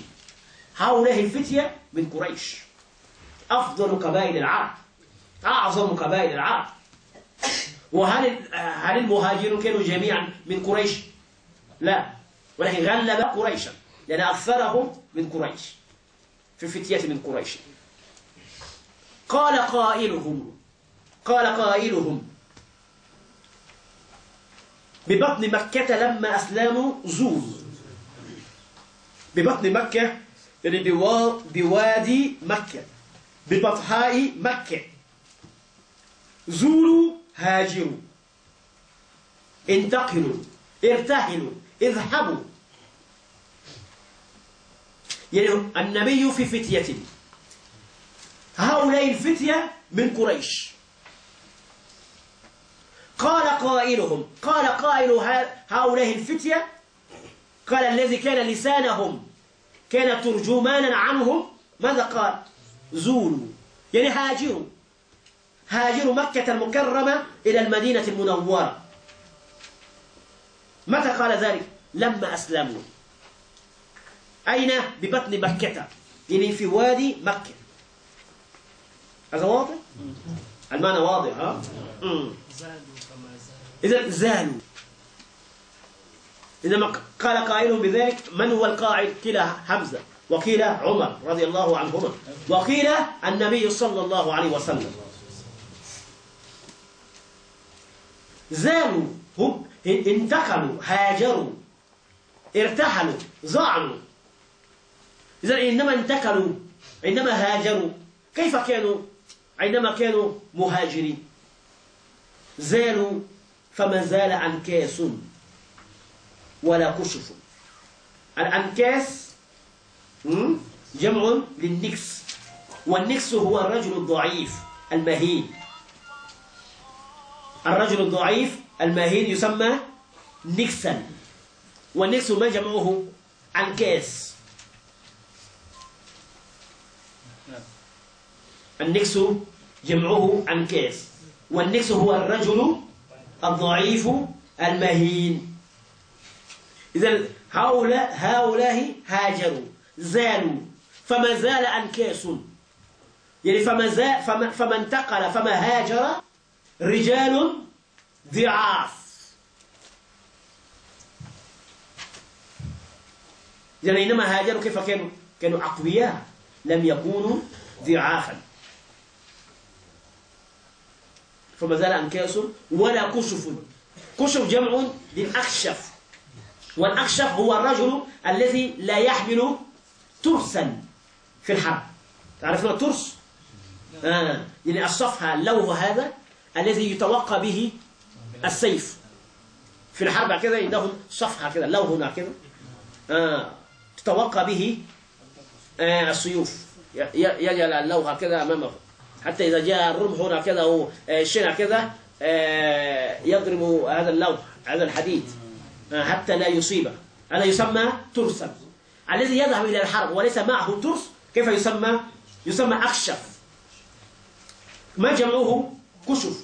A: هؤلاء الفتية من قريش. أفضل قبائل العرب. أعظم قبائل العرب. وهل هل المهاجرون كانوا جميعا من قريش؟ لا. ولكن غلب قريشا. لأن أكثرهم من قريش. في فتية من قريش. قال قائلهم. قال قائلهم. ببطن مكة لما أسلموا زول ببطن مكة يعني بوادي مكة. ببطحاء مكة. زوروا هاجروا. انتقلوا ارتحلوا اذهبوا. يعني النبي في فتية. هؤلاء الفتية من قريش. قال قائلهم قال قائل هؤلاء الفتية قال الذي كان لسانهم كان ترجمانا عنهم ماذا قال؟ زولوا يعني هاجروا. هاجروا مكة المكرمة إلى المدينة المنورة. متى قال ذلك؟ لما أسلموا. أين؟ ببطن مكة. يعني في وادي مكة. هذا واضح؟ المعنى واضح ها؟ إذا زالوا إنما قال قائل بذلك من هو القاعد؟ كلا حمزة وقيل عمر رضي الله عنهما وقيل النبي صلى الله عليه وسلم. زالوا هم انتقلوا هاجروا ارتحلوا ضعنوا إذا إنما انتقلوا عندما هاجروا كيف كانوا؟ عندما كانوا مهاجرين. زالوا فما زال أنكاس ولا كشف الأنكاس جمع للنكس. والنكس هو الرجل الضعيف المهين. الرجل الضعيف المهين يسمى نكسا. والنكس ما جمعه؟ أنكاس النكس جمعه أنكاس والنكس هو الرجل الضعيف المهين. إذا هؤلاء هؤلاء هاجروا زالوا. فما زال أنكاس. يعني فما زال فما, فما انتقل فما هاجر رجال ضعاف. يعني إنما هاجروا كيف؟ كانوا كانوا أقوياء لم يكونوا ضعافا. فما زال أنكاس ولا كشف كشف جمع للأخشف والأخشف هو الرجل الذي لا يحمل ترسا في الحرب. تعرفون الترس؟ آه. يعني الصفحة اللوه هذا الذي يتوقى به السيف. في الحرب كذا عندهم صفحة كذا لو هنا كذا. آه. تتوقى به آه السيوف. يجعل اللوه هكذا أمامه. حتى إذا جاء الرمح هنا كذا أو الشنع كذا آه، يضرب هذا اللوح هذا الحديد. آه، حتى لا يصيبه. هذا يسمى ترسا الذي يذهب إلى الحرب وليس معه ترس كيف يسمى؟ يسمى أخشف. ما جمعه؟ كشف.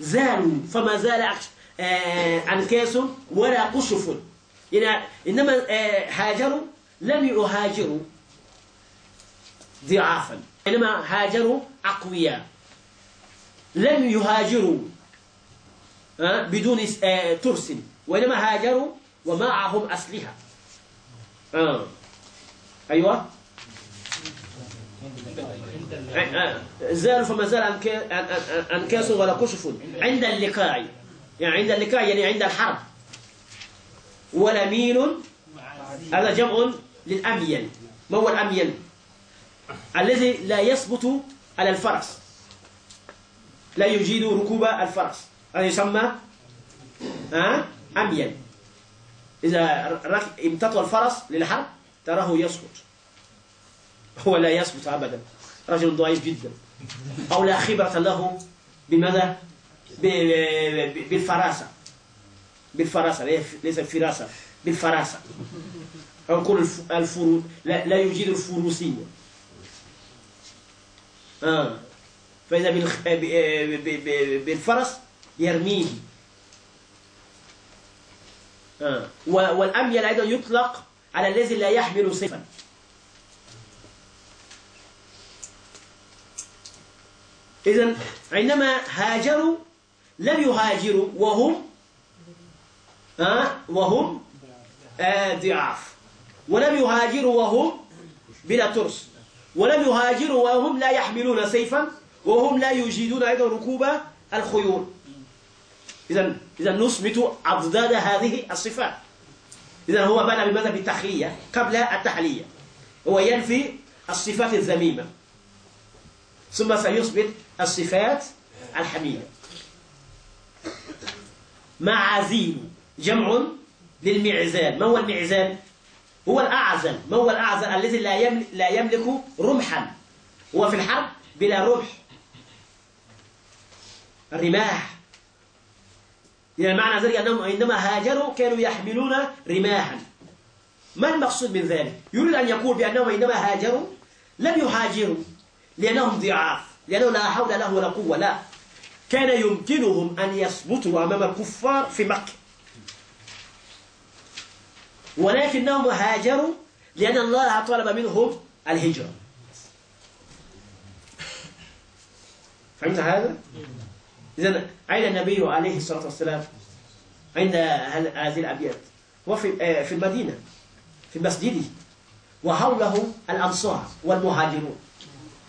A: زالوا فما زال أخشف. آه، أنكاس ولا كشف. إنما هاجروا لم يهاجروا. ضعافا. إنما هاجروا أقوياء. لم يهاجروا بدون آه، ترس. وإنما هاجروا ومعهم أسلحة. آه. أيوة. آه، زال فما زال أنكاس ولا كشف. عند اللقاء. يعني عند اللقاء يعني عند الحرب. ولا ميل هذا جمع للأميل. ما هو الأميل؟ الذي لا يثبت على الفرس. لا يجيد ركوب الفرس. هذا يسمى أميل إذا امتطى الفرس للحرب تراه يسقط. هو لا يثبت أبدا. رجل ضعيف جدا. أو لا خبرة له بماذا؟ بالفراسة. بالفراسة. ليس الفراسة بالفراسة. أو نقول الفرو لا, لا يوجد الفروسية. آه. فإذا بالفرس يرميه آه. والأميل أيضا يطلق على الذي لا يحمل سيفا إذا عندما هاجروا لم يهاجروا وهم آه وهم آه ضعاف ولم يهاجروا وهم بلا ترس ولم يهاجروا وهم لا يحملون سيفا وهم لا يجيدون أيضا ركوب الخيول. إذا إذا نثبت أضداد هذه الصفات. إذا هو بدأ بماذا بالتخلية قبل التحلية. هو ينفي الصفات الذميمة. ثم سيثبت الصفات الحميدة معازين جمع للمعزان ما هو المعزان هو الأعزل. ما هو الأعزل الذي لا يملك, لا يملك رمحا؟ هو في الحرب بلا رمح. الرماح. يعني معنى ذلك أنهم عندما هاجروا كانوا يحملون رماحا. ما المقصود من ذلك؟ يريد أن يقول بأنهم عندما هاجروا لم يهاجروا لأنهم ضعاف لأنه لا حول له ولا قوة. لا. كان يمكنهم أن يثبتوا أمام الكفار في مكة. ولكنهم هاجروا لأن الله طلب منهم الهجرة. فهمت هذا؟ إذن أين النبي عليه الصلاة والسلام؟ عند هذه الأبيات؟ هو في آه، في المدينة في مسجده. وحوله الأنصار والمهاجرون.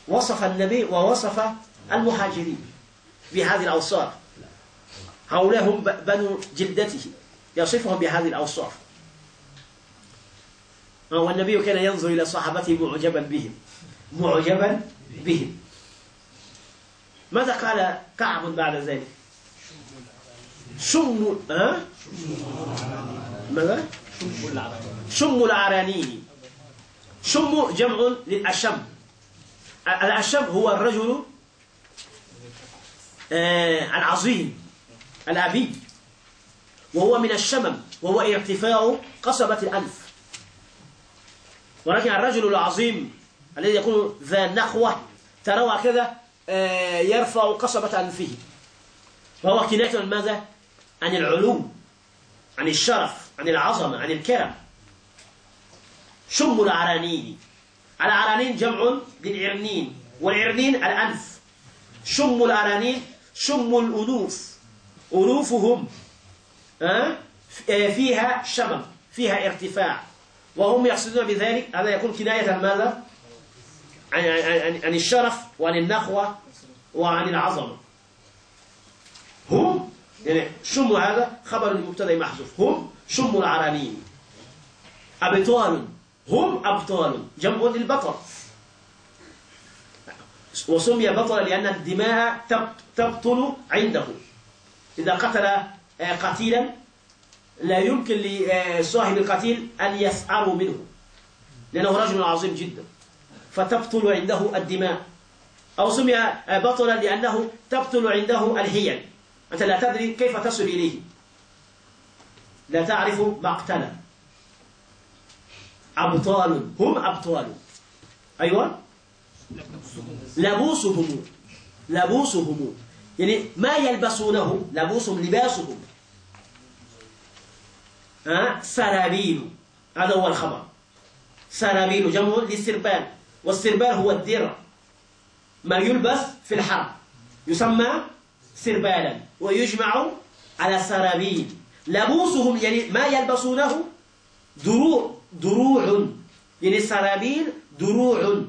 A: وصف النبي ووصف المهاجرين بهذه الأوصاف. حولهم بنو جلدته يصفهم بهذه الأوصاف. والنبي كان ينظر إلى صحابته معجبا بهم. معجبا بهم. ماذا قال كعب بعد ذلك؟ شم ها؟ ماذا؟ شم العرانين شم جمع للأشم. الأشم هو الرجل آه العظيم الأبي. وهو من الشمم. وهو ارتفاع قصبة الأنف ولكن الرجل العظيم الذي يكون ذا نخوة تروى كذا آه، يرفع قصبة أنفه فهو كناية عن ماذا؟ عن العلو عن الشرف عن العظمة عن الكرم. شم العرانين العرانين جمع للعرنين والعرنين الأنف. شم العرانين شم الأنوف. أنوفهم آه، فيها شمم فيها ارتفاع. وهم يقصدون بذلك هذا يكون كناية عن ماذا؟ عن, عن, عن الشرف وعن النخوة وعن العظمة. هم؟ يعني شم هذا؟ خبر المبتدأ محذوف. هم؟ شم العرانين أبطال. هم أبطال. جمع للبطل. وسمي بطلا لأن الدماء تبطل عنده. إذا قتل آه، قتيلا لا يمكن لصاحب القتيل أن يسعر منه لأنه رجل عظيم جدا. فتبطل عنده الدماء. أو سمي بطلا لأنه تبطل عنده الهيل. أنت لا تدري كيف تصل إليه. لا تعرف مقتلا أبطال هم أبطال. أيوة. لبوسهم. لبوسهم. يعني ما يلبسونه لبوسهم لباسهم. سرابيل هذا هو الخبر. سرابيل جمع للسربان والسربال هو الدرع. ما يلبس في الحرب. يسمى سربالا. ويجمع على سرابيل لبوسهم يعني ما يلبسونه دروع. دروع. يعني السرابيل دروع.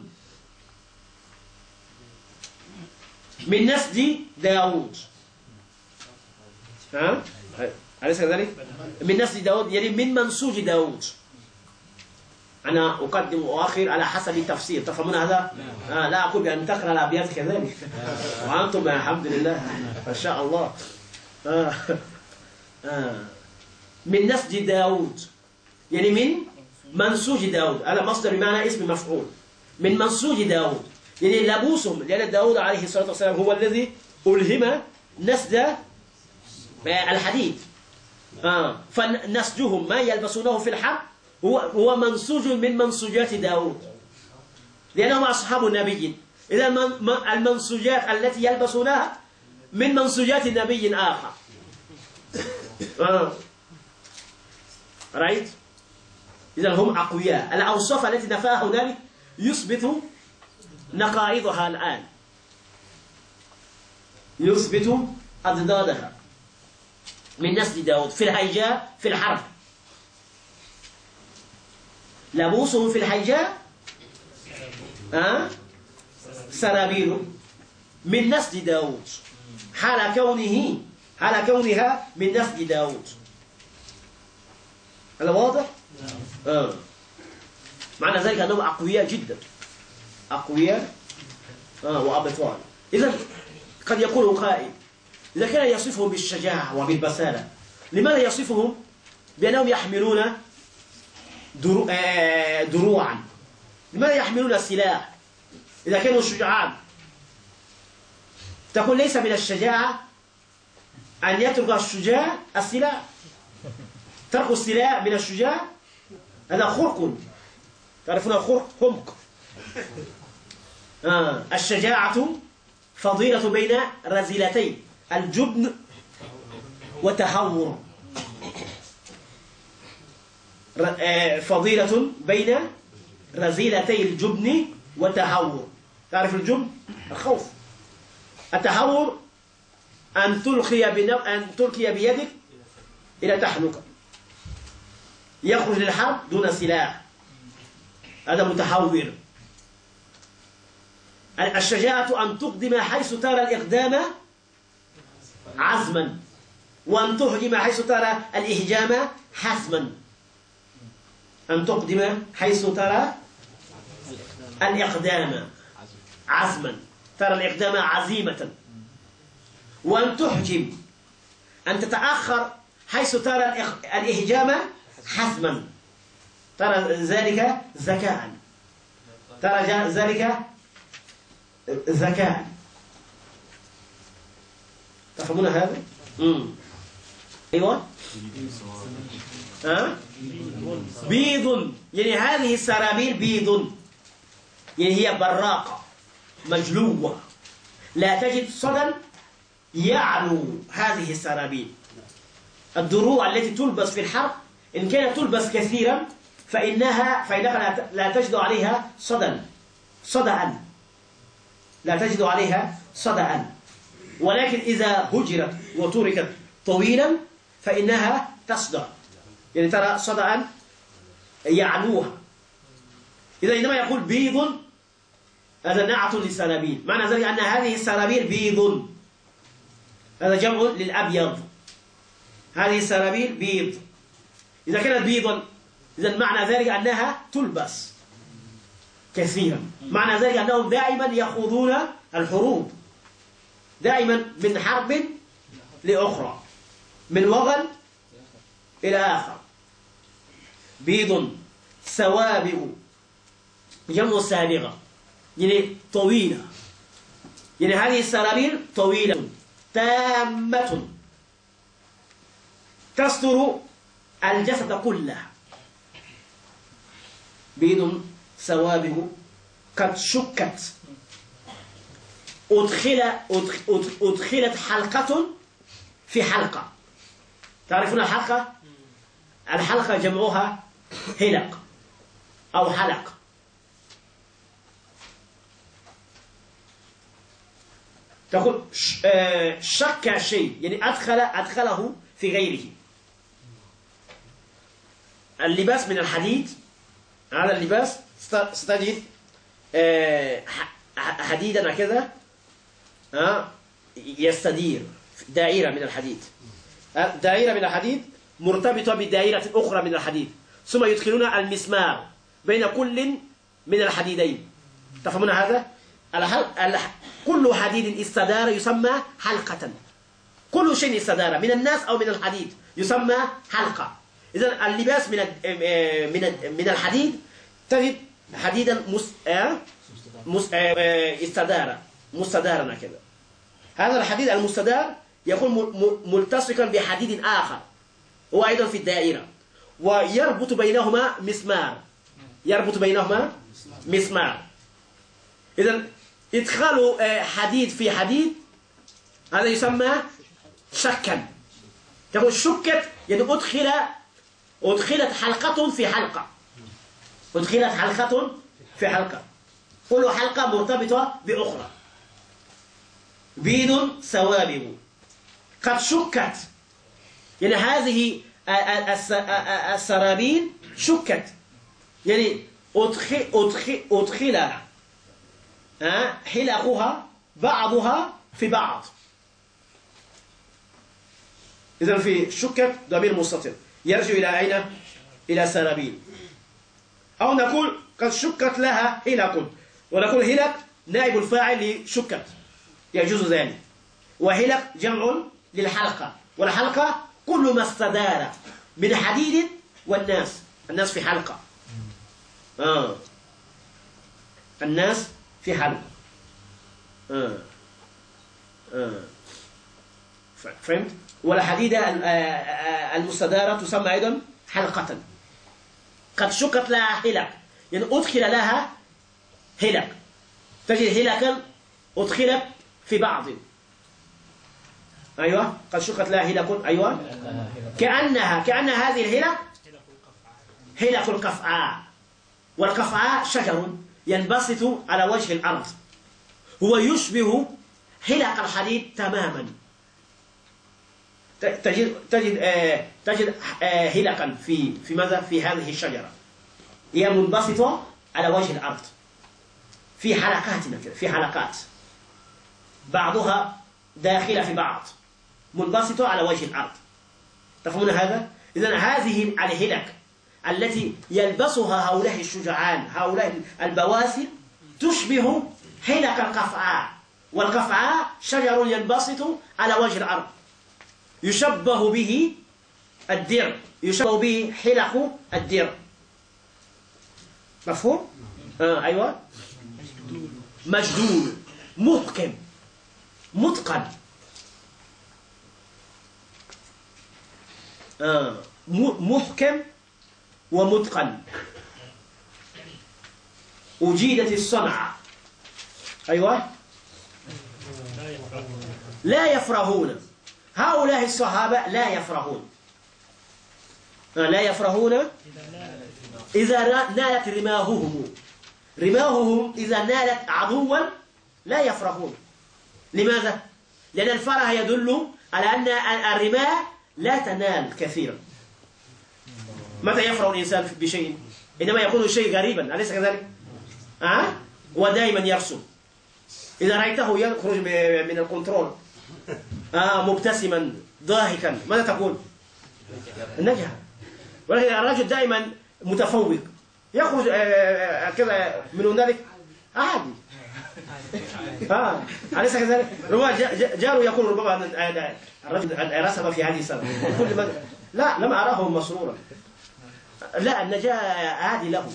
A: من نسج داود ها؟ أليس كذلك؟ من نسج داود يعني من منسوج داود. أنا أقدم وأخر على حسب التفسير. تفهمون هذا؟ آه لا أقول بأن تقرأ الأبيات كذلك. وأنتم الحمد لله. ما شاء الله. آه آه. من نسج داود. يعني من منسوج داود. هذا مصدر بمعنى اسم مفعول. من منسوج داود. يعني لبوسهم لأن داود عليه الصلاة والسلام هو الذي ألهم نسج الحديد آه. فنسجهم. ما يلبسونه في الحرب؟ هو هو منسوج من منسوجات داود. لأنهم أصحاب النبي. إذا المنسوجات التي يلبسونها من منسوجات نبي آخر. آه. رأيت إذا هم أقوياء. الأوصاف التي نفاها هنالك يثبت نقائضها الآن. يثبت أضدادها. من نسل داود. في الهيجاء في الحرب لبوسهم في الهيجاء أه؟ سرابيل من نسل داود. حال كونه حال كونها من نسل داود. هذا واضح؟ آه. معنى ذلك أنهم أقوياء جدا. أقوياء آه وأبطال. إذا قد يقول قائل إذا كان يصفهم بالشجاعة وبالبسالة. لماذا يصفهم؟ بأنهم يحملون آه، دروعا. لماذا يحملون السلاح إذا كانوا شجعان تقول ليس من الشجاعة أن يترك الشجاع السلاح. ترك السلاح من الشجاع؟ هذا خرق. تعرفون خرق خمق. آه. الشجاعة فضيلة بين رزيلتين الجبن وتهور. آه، فضيلة بين رزيلتي الجبن وتهور. تعرف الجبن؟ الخوف. التهور أن تلقي بنو... أن تلقي بيدك إلى تحلق. يخرج للحرب دون سلاح. هذا متحور الشجاعة أن تقدم حيث ترى الإقدام عزما. وأن تهجم حيث ترى الإهجام حسما أن تقدم حيث ترى الإقدام عزما. ترى الإقدام عزيمة. وأن تحجم أن تتأخر حيث ترى الإهجام حسما ترى ذلك ذكاء ترى ذلك ذكاء تفهمون هذا؟ امم أيوه. ها؟ بيض. يعني هذه السرابيل بيض. يعني هي براقة مجلوة. لا تجد صدى يعلو هذه السرابيل. الدروع التي تلبس في الحرب إن كانت تلبس كثيرا فإنها فإنها لا تجد عليها صدى. صدأ. لا تجد عليها صدأ. ولكن إذا هجرت وتركت طويلا فإنها تصدع. يعني ترى صدأ يعلوها إذا عندما يقول بيض هذا نعت للسرابيل معنى ذلك أن هذه السرابيل بيض. هذا جمع للأبيض. هذه السرابيل بيض. إذا كانت بيضا إذا معنى ذلك أنها تلبس كثيرا. معنى ذلك أنهم دائما يخوضون الحروب. دائما من حرب لأخرى من وغل إلى آخر. بيض سوابغ جمع سابغة يعني طويلة. يعني هذه السرابيل طويلة تامة. تستر الجسد كله. بيض سوابغ قد شكت. أدخل أدخلت حلقة في حلقة. تعرفون الحلقة؟ الحلقة جمعها هلق أو حلق. تقول آه، شك شيء يعني أدخل أدخله في غيره. اللباس من الحديد هذا اللباس ستجد آه، حديدا كذا يستدير دائرة من الحديد. دائرة من الحديد مرتبطة بدائرة أخرى من الحديد. ثم يدخلون المسمار بين كل من الحديدين. تفهمون هذا؟ كل حديد استدار يسمى حلقة. كل شيء استدار من الناس أو من الحديد يسمى حلقة. إذا اللباس من من من الحديد تجد حديدا مس مس استدار مستدارا كذا. هذا الحديد المستدار يكون ملتصقا بحديد آخر هو أيضا في الدائرة. ويربط بينهما مسمار. يربط بينهما مسمار. إذا إدخال آه، حديد في حديد هذا يسمى شكا. تقول شكت يعني أدخل أدخلت حلقة في حلقة. أدخلت حلقة في حلقة. كل حلقة مرتبطة بأخرى. بيض سوابب قد شكت. يعني هذه السرابين شكت. يعني أدخل, أدخل, أدخل. حلقها بعضها في بعض. إذا في شكت ضمير مستتر. يرجع إلى أين؟ إلى سرابين أو نقول قد شكت لها هلك ونقول هلك نائب الفاعل لشكت. يجوز ذلك وهلك جمع للحلقة والحلقة كل ما استدار من حديد والناس الناس في حلقة آه. الناس في حلقة آه. آه. فهمت؟ والحديدة آه، آه، المستدارة تسمى أيضا حلقة قد شكت لها هلك يعني أدخل لها هلك تجد هلكا أدخلت في بعض. أيوة. قد شكت لها هلك. أيوة. كأنها كأن هذه الهلك هلك القفعاء والقفعاء شجر ينبسط على وجه الأرض. هو يشبه هلك الحديد تماما. تجد تجد آه تجد آه هلكا في في ماذا؟ في هذه الشجرة. هي منبسطة على وجه الأرض. في حلقات في حلقات. بعضها داخلة في بعض منبسطة على وجه الأرض. تفهمون هذا؟ إذا هذه الهلك التي يلبسها هؤلاء الشجعان هؤلاء البواسل تشبه هلك القفعاء والقفعاء شجر ينبسط على وجه الأرض. يشبه به الدر يشبه به حلق الدر مفهوم؟ آه أيوة. مجدول محكم متقن. آه محكم ومتقن. أجيدت الصنعة. أيوة. لا يفرهون. هؤلاء الصحابة لا يفرهون. آه، لا يفرهون. إذا نالت رماههم. رماههم إذا نالت عدوا لا يفرحون لماذا؟ لأن الفرح يدل على أن الرماة لا تنال كثيرا متى يفرح الإنسان بشيء؟ إنما يكون الشيء غريبا أليس كذلك؟ أه؟ ودائما يرسم إذا رأيته يخرج من الكنترول آه مبتسما ضاحكا ماذا تقول؟ نجح ولكن الرجل دائما متفوق يخرج آه، آه، كذا من هنالك عادي أليس كذلك؟ ربما جاره يقول ربما الرجل رسم في هذه السنة. كل لا لم أراه مسرورا. لا النجاة عادي له.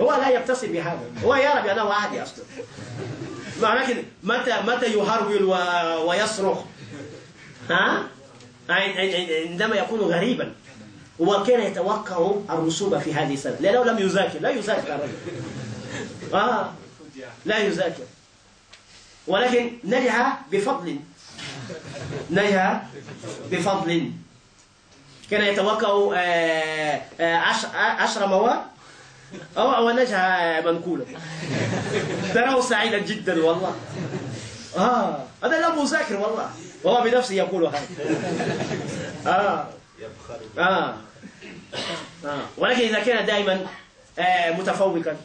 A: هو لا يبتسم بهذا. هو يرى بأنه عادي أصلا. لكن متى متى يهرول ويصرخ؟ ها؟ عندما يكون غريبا. وكان يتوقع الرسوب في هذه السنة. لأنه لم يذاكر لا يذاكر الرجل آه. لا يذاكر. ولكن نجح بفضل. نجح بفضل. كان يتوقع آه، آه، عشر مواد. أو أو نجح منقولا تراه سعيدا جدا والله. آه هذا لا مذاكر والله. وهو بنفسه يقول هذا. آه. آه. آه. ولكن إذا كان دائما آه متفوقا.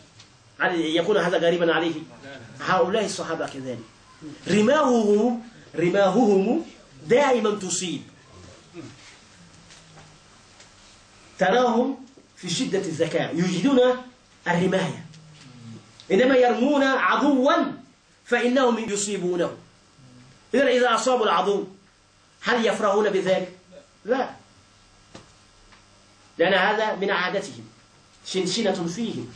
A: يكون هذا غريبا عليه. هؤلاء الصحابة كذلك. رماههم رماههم دائما تصيب. تراهم في شدة الذكاء. يجدون الرماية. إنما يرمون عدوا فإنهم يصيبونه. إذا إذا أصابوا العدو هل يفرحون بذلك؟ لا. لأن هذا من عادتهم. شنشنة فيهم.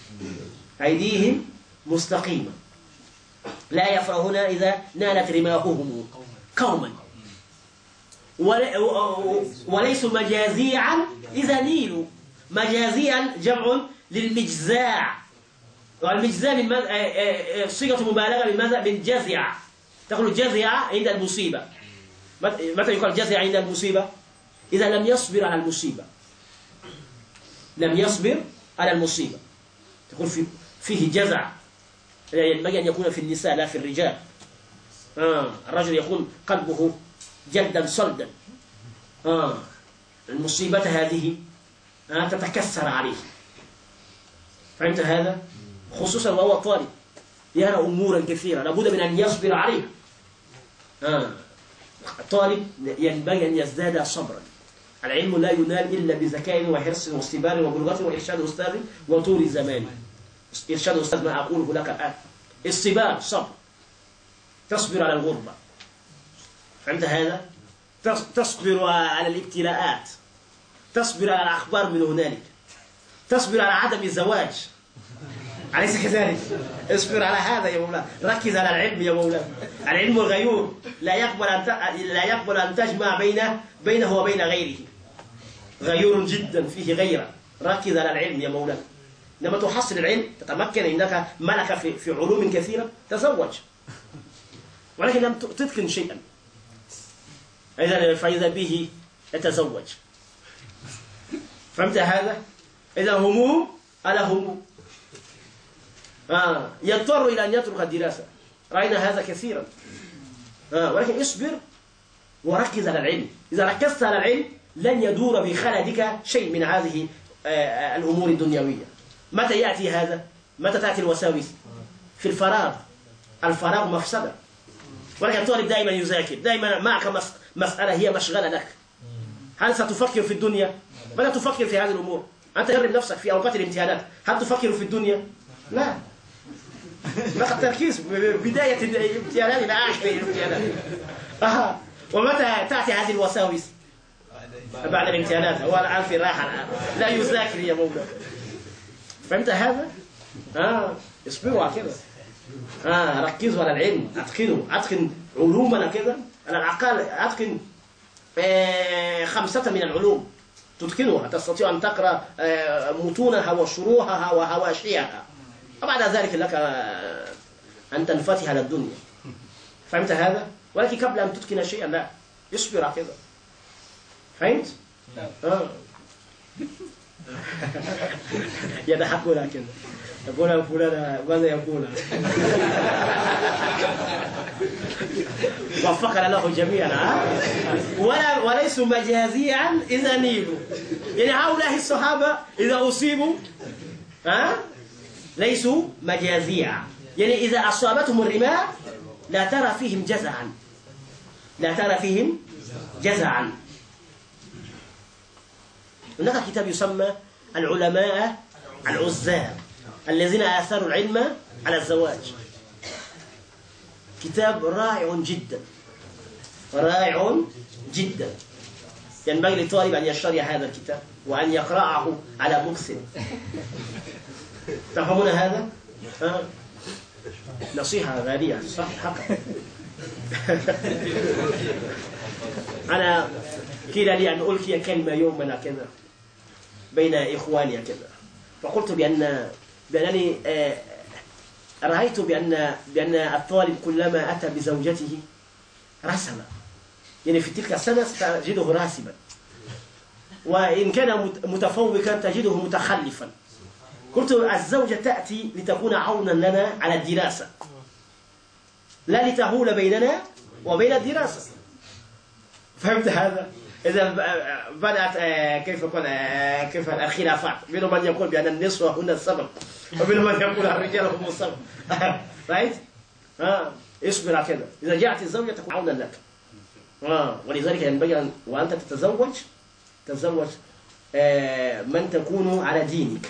A: أيديهم مستقيمة. لا يفرحون إذا نالت رماههم قوما. وليسوا مجازيعا إذا نيلوا. مجازيا جمع للمجزاع. والمجزاع من آه، آه، آه، صيغة مبالغة من ماذا؟ من جزع. تقول جزع عند المصيبة. مت- متى يقال جزع عند المصيبة؟ إذا لم يصبر على المصيبة. لم يصبر على المصيبة. تقول في فيه جزع ينبغي أن يكون في النساء لا في الرجال آه. الرجل يكون قلبه جلدا صلدا آه. المصيبة هذه آه. تتكسر عليه فهمت هذا؟ خصوصا وهو طالب يرى أمورا كثيرة لابد من أن يصبر عليها آه. الطالب ينبغي أن يزداد صبرا العلم لا ينال إلا بذكاء وحرص واستبار وبلغة وإرشاد أستاذ وطول زمان إرشاد أستاذ ما أقوله لك الآن. استبار صبر. تصبر على الغربة. فهمت هذا؟ تص- تصبر على الابتلاءات. تصبر على الأخبار من هنالك. تصبر على عدم الزواج. أليس كذلك؟ اصبر على هذا يا مولانا. ركز على العلم يا مولانا. العلم الغيور لا يقبل أن لا يقبل أن تجمع بين بينه وبين غيره. غيور جدا فيه غيرة. ركز على العلم يا مولانا. لما تحصل العلم تتمكن عندك ملكة في, في علوم كثيرة تزوج ولكن لم تتقن شيئا إذا فإذا به يتزوج فهمت هذا؟ إذا هموم على هموم آه. يضطر إلى أن يترك الدراسة رأينا هذا كثيرا آه. ولكن اصبر وركز على العلم إذا ركزت على العلم لن يدور بخلدك شيء من هذه آه، الأمور الدنيوية متى يأتي هذا؟ متى تأتي الوساوس؟ في الفراغ الفراغ مفسدة ولكن الطالب دائما يذاكر دائما معك مس- مسألة هي مشغلة لك هل ستفكر في الدنيا؟ ولا تفكر في هذه الأمور أنت جرب نفسك في أوقات الامتحانات هل تفكر في الدنيا؟ لا لقد تركيز بداية الامتحانات إلى آخر الامتحانات آه. ومتى تأتي هذه الوساوس؟ بعد الامتحانات هو الآن في راحة الآن لا يذاكر يا مولانا فهمت هذا؟ آه اصبروا على كده آه ركزوا على العلم أتقنوا أتقن علومنا كده على الأقل أتقن آه خمسة من العلوم تتقنها تستطيع أن تقرأ آه متونها وشروحها وهواشيها وبعد ذلك لك آه أن تنفتح على الدنيا فهمت هذا؟ ولكن قبل أن تتقن شيئا لا اصبر على كده فهمت؟ آه. يضحكون كده. يقول فلان ماذا يقول وفقنا له جميعا؟ ولا وليسوا مجازيا إذا نيلوا. يعني هؤلاء الصحابة إذا أصيبوا ها؟ ليسوا مجازيا. يعني إذا أصابتهم الرماء لا ترى فيهم جزعا. لا ترى فيهم جزعا. هناك كتاب يسمى العلماء العزاب الذين آثروا العلم على الزواج. كتاب رائع جدا رائع جدا. ينبغي للطالب أن يشتري هذا الكتاب وأن يقرأه على مكث تفهمون هذا؟ آه. نصيحة غالية صح حقا. أنا قيل لي أن ألقي كلمة يوما كذا. بين إخواني كذا. فقلت بأن بأنني آه، رأيت بأن بأن الطالب كلما أتى بزوجته رسم. يعني في تلك السنة ستجده راسبا. وإن كان مت- متفوقا تجده متخلفا. قلت الزوجة تأتي لتكون عونا لنا على الدراسة. لا لتهول بيننا وبين الدراسة. فهمت هذا؟ إذا ب- بدأت آه، كيف آه، كيف الخلافات. منهم من يقول بأن النسوة هن السبب ومنهم من يقول الرجال هم السبب. رايت؟ آه اصبر على كذا إذا جاءت الزوجة تكون عونا لك. آه ولذلك ينبغي أن وأنت تتزوج تتزوج آه، من تكون على دينك.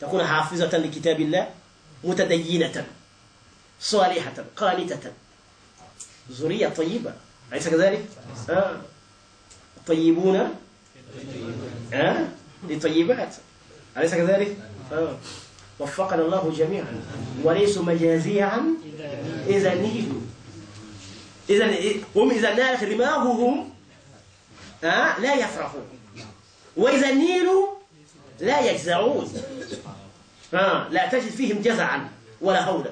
A: تكون حافظة لكتاب الله متدينة صالحة قانتة. ذرية طيبة. أليس كذلك؟ آه. الطيبون. آه. لطيبات أليس كذلك؟ وفقنا الله جميعا. وليسوا مجازيا إذا نيلوا. إذا هم إذا نالت رماههم آه لا يفرحون. وإذا نيلوا لا يجزعون. آه لا تجد فيهم جزعا ولا هولا.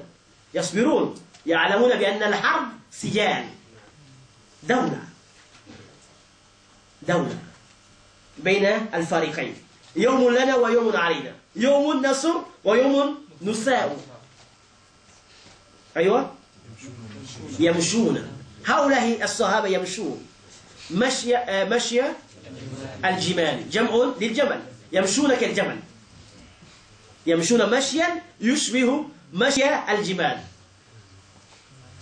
A: يصبرون. يعلمون بأن الحرب سجال. دولة. دولة بين الفريقين. يوم لنا ويوم علينا. يوم نصر ويوم نساء. أيوة. يمشون. هؤلاء الصحابة يمشون. مشي آه، مشي الجمال. جمع للجمل. يمشون كالجمل. يمشون مشيا يشبه مشي الجمال.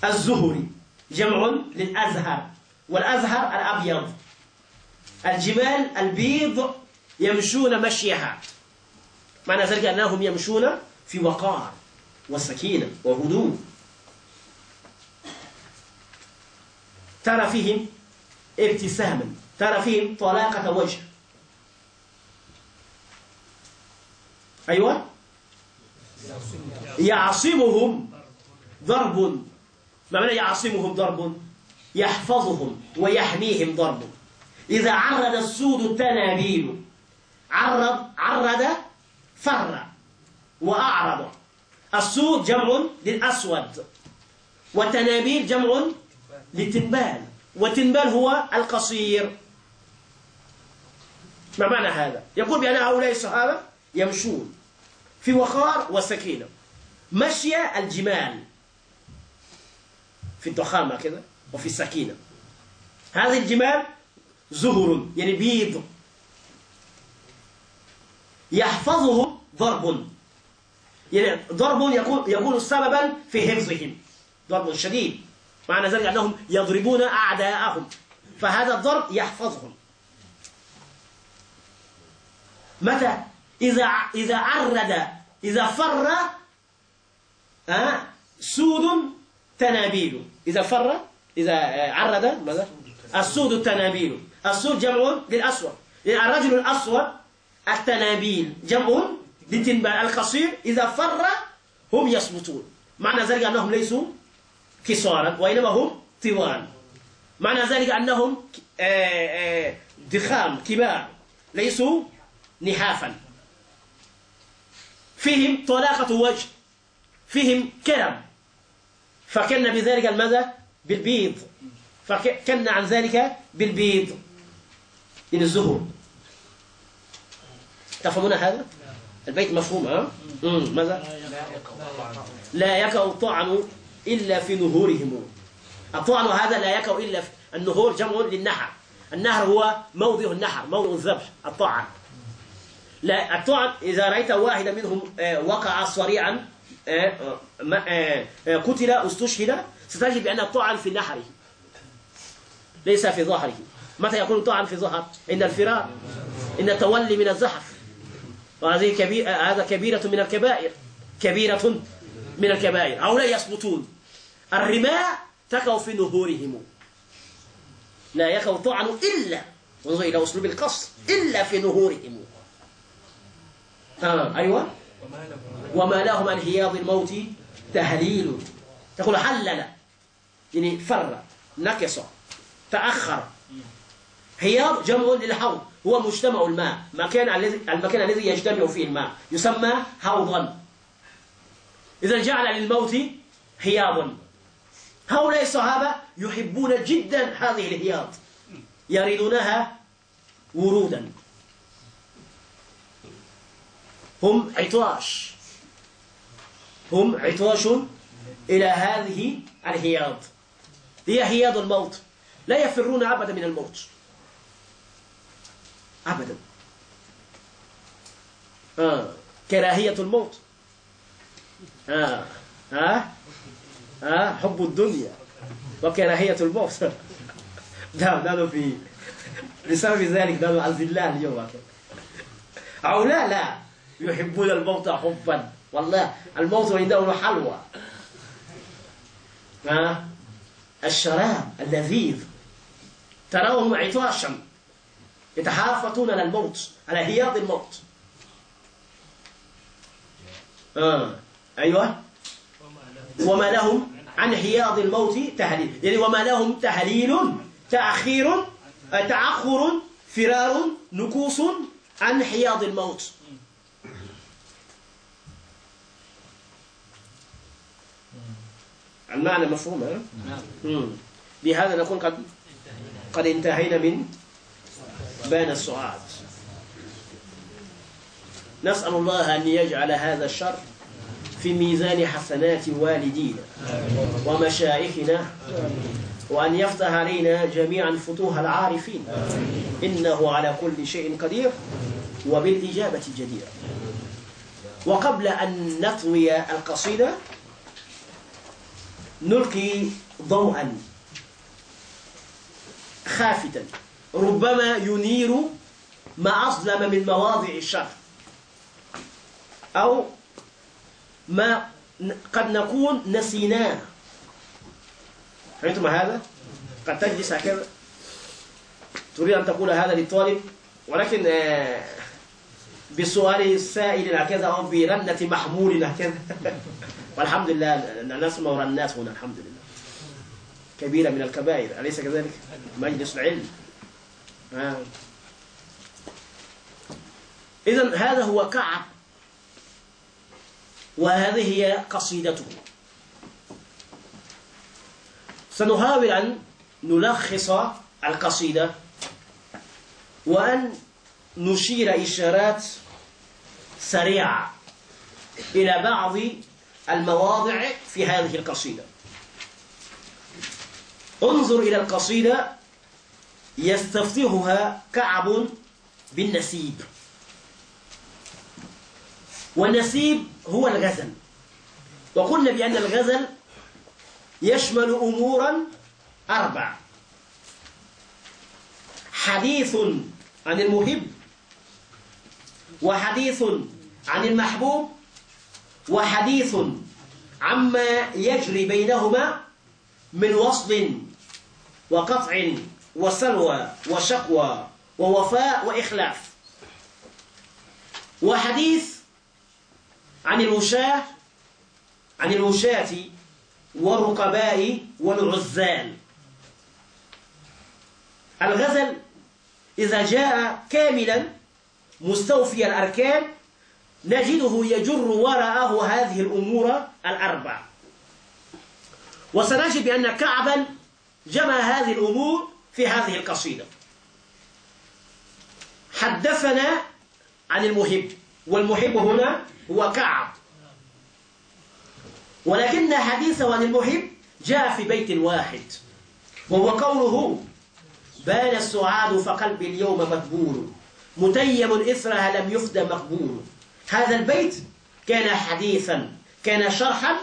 A: الزهري جمع للأزهر والأزهر الأبيض. الجمال البيض يمشون مشيها. معنى ذلك أنهم يمشون في وقار وسكينة وهدوء. ترى فيهم ابتساما ترى فيهم طلاقة وجه. أيوة. يعصمهم ضرب. ما معنى يعصمهم ضرب؟ يحفظهم ويحميهم ضرب. إذا عرض السود التنابيل عرض عرض فر وأعرض. السود جمع للأسود والتنابيل جمع لتنبال وتنبال هو القصير. ما معنى هذا؟ يقول بأن هؤلاء الصحابة يمشون في وقار وسكينة. مشي الجمال في الضخامة كذا وفي السكينة. هذه الجمال زهر يعني بيض. يحفظهم ضرب. يعني ضرب يكون يكون سببا في حفظهم. ضرب شديد. معنى ذلك أنهم يضربون أعداءهم. فهذا الضرب يحفظهم. متى؟ إذا إذا عرد إذا فر آه سود تنابيل. إذا فر إذا عرد ماذا؟ السود التنابيل. السود جمع للأسود. يعني الرجل الأسود التنابيل جمع للتنبال القصير. إذا فر هم يصمتون. معنى ذلك أنهم ليسوا كسارا وإنما هم طوال. معنى ذلك أنهم آه، آه، ضخام كبار. ليسوا نحافا. فيهم طلاقة وجه. فيهم كرم فكنا بذلك الماذا بالبيض. فكنا عن ذلك بالبيض. من الزهور. تفهمون هذا البيت مفهوم ها؟ ماذا؟ لا يقع الطعن إلا في نهورهم. الطعن هذا لا يقع إلا في النهور جمع للنحر. النهر هو موضع النحر موضع الذبح الطعن. لا الطعن إذا رأيت واحدا منهم آه، وقع صريعا آه، آه، قتل استشهد ستجد بأن الطعن في نحره. ليس في ظهره. متى يكون الطعن في ظهر عند الفرار إن التولي من الزحف. وهذه كبيرة هذا كبيرة من الكبائر. كبيرة من الكبائر. هؤلاء يصمتون الرماء تقع في نهورهم. لا يقع طعن إلا انظر إلى أسلوب القصر إلا في نهورهم. آه أيوة. وما لهم عن هياض الموت تهليل. تقول حلل. يعني فر نكص تأخر. هياض جمع للحوض هو مجتمع الماء مكان المكان الذي يجتمع فيه الماء يسمى حوضا إذا جعل للموت هياضا هؤلاء الصحابة يحبون جدا هذه الهياض يريدونها ورودا. هم عطاش. هم عطاش إلى هذه الهياض هي هياض الموت. لا يفرون أبدا من الموت. أبدا آه. كراهية الموت آه. آه. آه. حب الدنيا وكراهية الموت نعم نحن في بسبب ذلك نحن الله اليوم أو لا لا يحبون الموت حبا والله الموت عندهم حلوى آه. الشراب اللذيذ تراهم عطاشا يتحافتون على الموت على هياض الموت. آه. أيوة. وما لهم عن حياض الموت تهليل. يعني وما لهم تهليل تأخير تأخر فرار نكوص عن حياض الموت. المعنى مفهوم ها؟ نعم. بهذا نكون قد قد انتهينا من بين السعاد نسأل الله أن يجعل هذا الشر في ميزان حسنات والدينا ومشايخنا وأن يفتح علينا جميعا فتوح العارفين. إنه على كل شيء قدير وبالإجابة جدير. وقبل أن نطوي القصيدة نلقي ضوءا خافتا. ربما ينير ما أظلم من مواضع الشر أو ما قد نكون نسيناه فهمتم هذا؟ قد تجلس هكذا تريد أن تقول هذا للطالب ولكن آه، بسؤال السائل هكذا أو برنة محمول هكذا والحمد لله نسمع رنات هنا الحمد لله كبيرة من الكبائر أليس كذلك؟ مجلس العلم. إذا هذا هو كعب وهذه هي قصيدته. سنحاول أن نلخص القصيدة وأن نشير إشارات سريعة إلى بعض المواضع في هذه القصيدة. انظر إلى القصيدة يستفتحها كعب بالنسيب. والنسيب هو الغزل. وقلنا بأن الغزل يشمل أمورا أربع. حديث عن المحب وحديث عن المحبوب وحديث عما يجري بينهما من وصل وقطع وسلوى وشقوى ووفاء وإخلاف. وحديث عن الوشاة عن الوشاة والرقباء والعزال. الغزل إذا جاء كاملا مستوفي الأركان نجده يجر وراءه هذه الأمور الأربع. وسنجد بأن كعبا جمع هذه الأمور في هذه القصيدة. حدثنا عن المحب والمحب هنا هو كعب. ولكن حديثه عن المحب جاء في بيت واحد وهو قوله بان السعاد فقلبي اليوم مكبول متيم إثرها لم يفدى مقبول. هذا البيت كان حديثا كان شرحا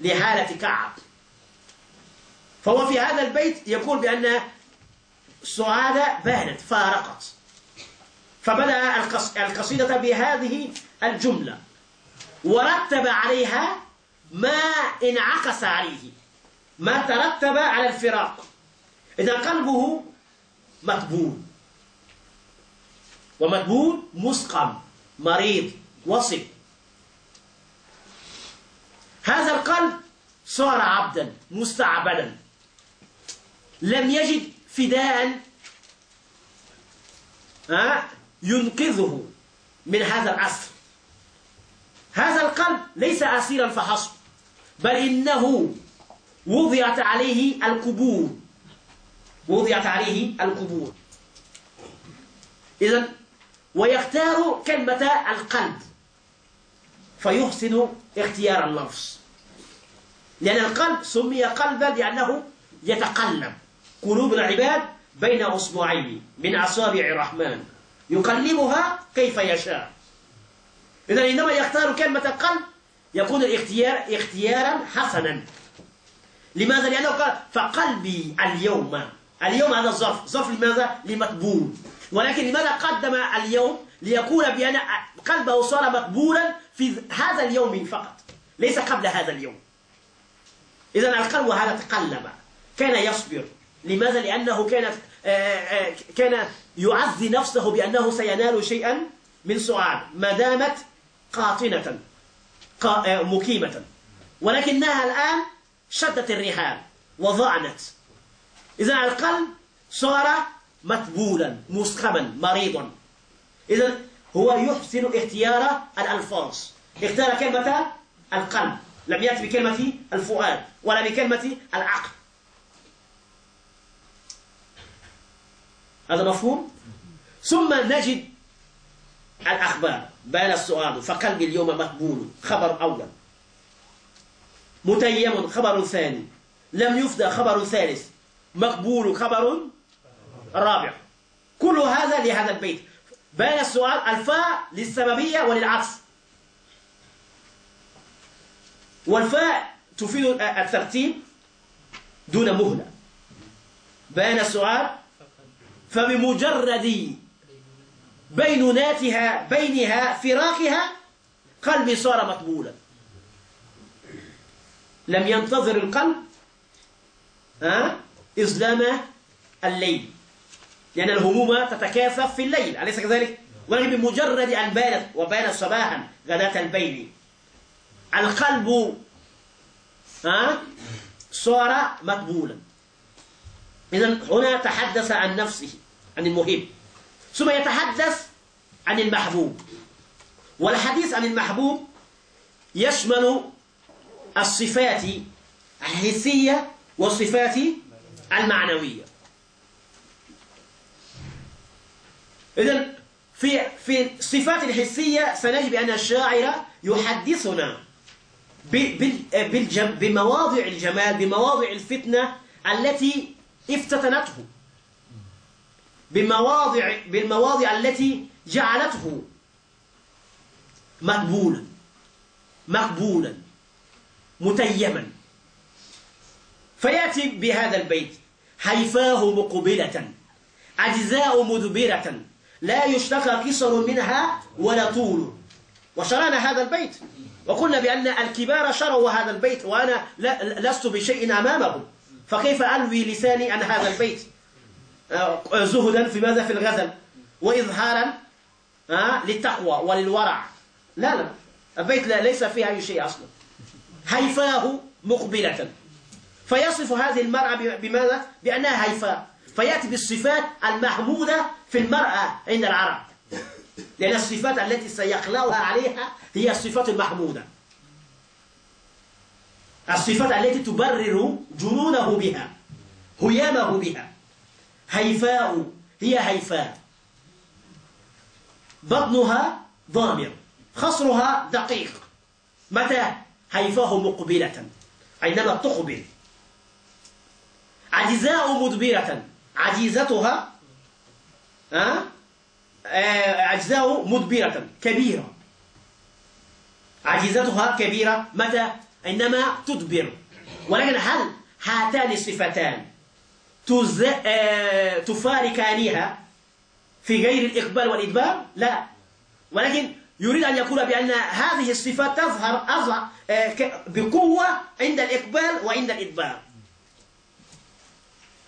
A: لحالة كعب. فهو في هذا البيت يقول بأن سعادة بانت فارقت. فبدأ القصيدة بهذه الجملة. ورتب عليها ما انعكس عليه ما ترتب على الفراق. إذا قلبه مقبول. ومقبول مسقم مريض وصف هذا القلب صار عبدا مستعبدا. لم يجد فداء ينقذه من هذا العصر. هذا القلب ليس أسيرا فحسب بل إنه وضعت عليه القبور. وضعت عليه القبور. إذا ويختار كلمة القلب فيحسن اختيار اللفظ لأن القلب سمي قلبا لأنه يتقلب. قلوب العباد بين أصبعين من أصابع الرحمن. يقلبها كيف يشاء. إذا عندما يختار كلمة قلب يكون الاختيار اختيارا حسنا. لماذا؟ لأنه قال فقلبي اليوم. اليوم هذا الظرف. ظرف لماذا؟ لمقبول. ولكن لماذا قدم اليوم؟ ليكون بأن قلبه صار مقبولا في هذا اليوم فقط. ليس قبل هذا اليوم. إذا القلب هذا تقلب. كان يصبر. لماذا؟ لأنه كان آه، آه، كان يعزي نفسه بأنه سينال شيئا من سعاد ما دامت قاطنة آه، مقيمة. ولكنها الآن شدت الرحال وضعنت. إذا القلب صار متبولا مسخما مريضا. إذا هو يحسن اختيار الألفاظ. اختار كلمة القلب لم يأتي بكلمة الفؤاد ولا بكلمة العقل. هذا مفهوم؟ ثم نجد الأخبار. بان السؤال فقلبي اليوم مقبول. خبر أول. متيم خبر ثاني. لم يفدى خبر ثالث. مقبول خبر رابع. كل هذا لهذا البيت. بين السؤال الفاء للسببية وللعطف والفاء تفيد الترتيب دون مهلة. بين السؤال فبمجرد بينوناتها بينها فراقها قلبي صار مقبولا. لم ينتظر القلب ها إظلام الليل. لأن الهموم تتكاثف في الليل أليس كذلك؟ ولكن بمجرد أن بانت وبانت صباحا غداة البين القلب ها صار مقبولا. إذا هنا تحدث عن نفسه عن المهم. ثم يتحدث عن المحبوب. والحديث عن المحبوب يشمل الصفات الحسية والصفات المعنوية. إذن في في الصفات الحسية سنجد أن الشاعر يحدثنا بمواضع الجمال بمواضع الفتنة التي افتتنته بمواضع بالمواضع التي جعلته مقبولا مقبولا متيما. فيأتي بهذا البيت حيفاه مقبلة أجزاء مدبرة لا يشتكى قصر منها ولا طول. وشرعنا هذا البيت وقلنا بأن الكبار شروا هذا البيت وأنا لست بشيء أمامهم. فكيف ألوي لساني عن هذا البيت؟ آه، زهدا في ماذا في الغزل؟ وإظهارا آه، للتقوى وللورع. لا لا البيت لا ليس فيها أي شيء أصلا. هيفاه مقبلة. فيصف هذه المرأة بماذا؟ بأنها هيفاء. فيأتي بالصفات المحمودة في المرأة عند العرب. لأن الصفات التي سيخلقها عليها هي الصفات المحمودة. الصفات التي تبرر جنونه بها هيامه بها. هيفاء هي هيفاء. بطنها ضامر خصرها دقيق. متى؟ هيفاه مقبلة عندما تقبل. عجزاء مدبرة عجيزتها ها؟ عجزاء مدبرة كبيرة. عجيزتها كبيرة متى؟ عندما تدبر. ولكن هل هاتان الصفتان؟ آه، تفارقانها في غير الإقبال والإدبار؟ لا. ولكن يريد أن يقول بأن هذه الصفات تظهر أظهر آه، بقوة عند الإقبال وعند الإدبار.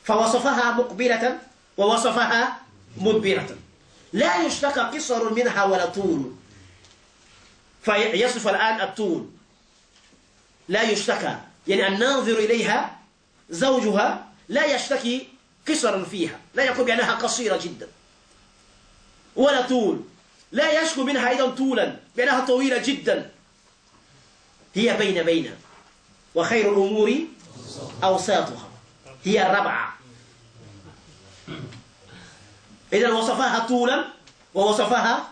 A: فوصفها مقبلة ووصفها مدبرة. لا يشتكى قصر منها ولا طول. فيصف الآن الطول. لا يشتكى. يعني الناظر إليها زوجها لا يشتكي قصرا فيها. لا يقول بأنها قصيرة جدا. ولا طول. لا يشكو منها أيضا طولا بأنها طويلة جدا. هي بين بين. وخير الأمور أوساطها. هي الربعة إذا وصفها طولا ووصفها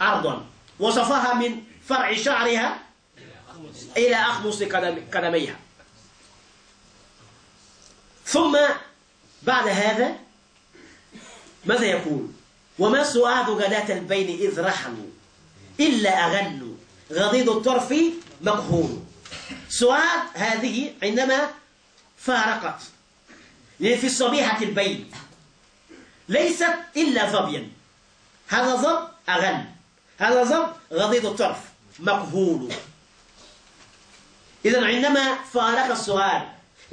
A: عرضا. وصفها من فرع شعرها إلى أخمص قدميها. ثم بعد هذا ماذا يقول؟ وما سعاد غداة البين إذ رحلوا إلا أغنوا غضيض الطرف مقهور. سعاد هذه عندما فارقت. يعني في الصبيحة البين. ليست إلا ظبيا. هذا ظب أغن هذا ظب غضيض الطرف مقهول إذا عندما فارق السؤال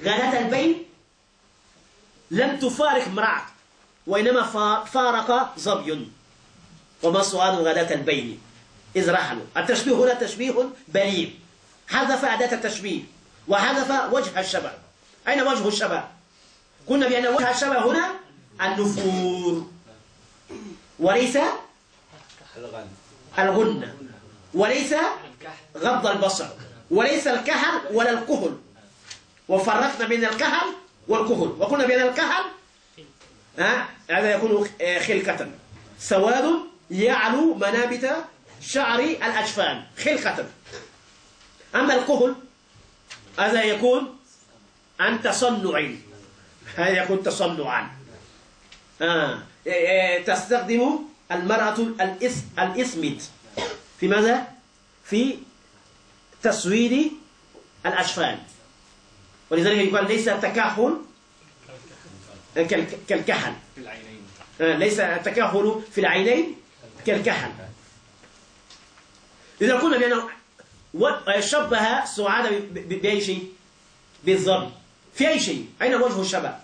A: غداة البين لم تفارق امرأة وإنما فارق ظبي وما سؤال غداة البين؟ إذ رحلوا. التشبيه هنا تشبيه بليغ. حذف أداة التشبيه وحذف وجه الشبه. أين وجه الشبه؟ قلنا بأن وجه الشبه هنا النفور. وليس الغنة. وليس غض البصر. وليس الكهل ولا الكهل. وفرقنا بين الكهل والكهل. وقلنا بأن الكهل هذا يكون خلقة. سواد يعلو منابت شعر الأجفان خلقة. أما الكهل هذا يكون عن تصنع. هذا يكون تصنعا. آه. تستخدم المرأة الإسمت في ماذا؟ في تسويد الأجفان. ولذلك يقال ليس تكهل كالكحل آه، ليس التكهل في العينين كالكحل إذا قلنا بأنه شبه سعادة بأي شيء؟ بالظن في أي شيء؟ أين وجه الشبه؟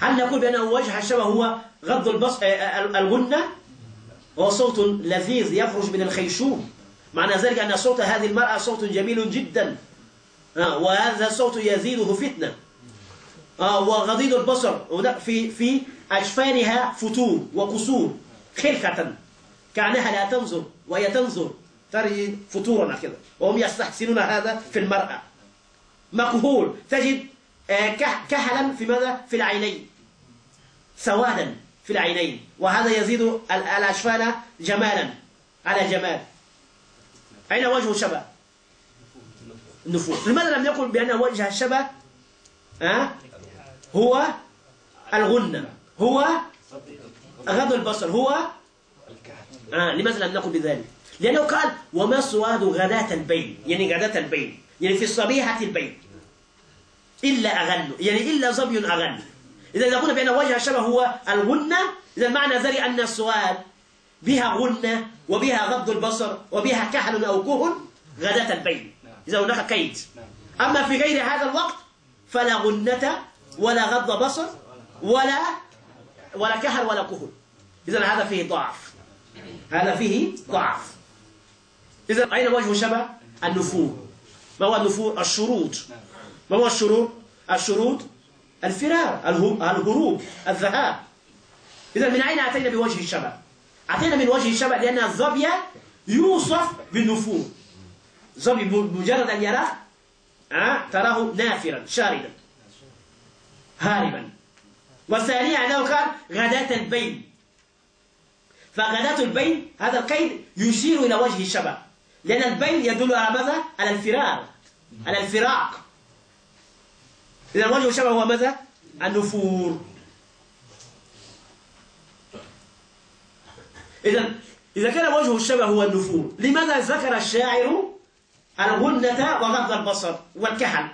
A: هل نقول بأن وجه الشبه هو غض البصر آه، آه، الغنة؟ هو صوت لذيذ يخرج من الخيشوم. معنى ذلك أن صوت هذه المرأة صوت جميل جدا. وهذا الصوت يزيده فتنة. وغضيض البصر. في في أجفانها فتور وكسور خلقة. كأنها لا تنظر وهي تنظر. تجد فتورا كذا وهم يستحسنون هذا في المرأة. مقهول تجد آه، كحلا في ماذا؟ في العينين. سوادا في العينين. وهذا يزيد الأشفال جمالا. على جمال. أين وجه الشبه؟ النفوس. لماذا لم يقل بأن وجه الشبه أه؟ هو الغنة هو غض البصر هو آه لماذا لم نقل بذلك؟ لأنه قال وما سواد غداة البين يعني غداة البين يعني في الصبيحة البين إلا أغن يعني إلا ظبي إذا إذا قلنا بأن وجه الشبه هو الغنة إذا معنى ذلك أن السواد بها غنة وبها غض البصر وبها كحل أو كهل غداة البين إذا هناك كيد. أما في غير هذا الوقت فلا غنة ولا غض بصر ولا ولا كهل ولا كهل إذا هذا فيه ضعف. هذا فيه ضعف. إذا أين وجه الشبه النفور. ما هو النفور؟ الشروط. ما هو الشروط؟ الشروط الفرار الهروب الذهاب. إذا من أين أتينا بوجه الشبه أتينا من وجه الشبه لأن الظبي يوصف بالنفور ظبي مجرد أن يراه أه؟ تراه نافرا شاردا هاربا والثانية أنه قال غداة البين فغداة البين هذا القيد يشير إلى وجه الشبه لأن البين يدل على ماذا؟ على الفرار على الفراق إذا وجه الشبه هو ماذا؟ النفور إذا إذا كان وجه الشبه هو النفور لماذا ذكر الشاعر الغنة وغض البصر والكحل؟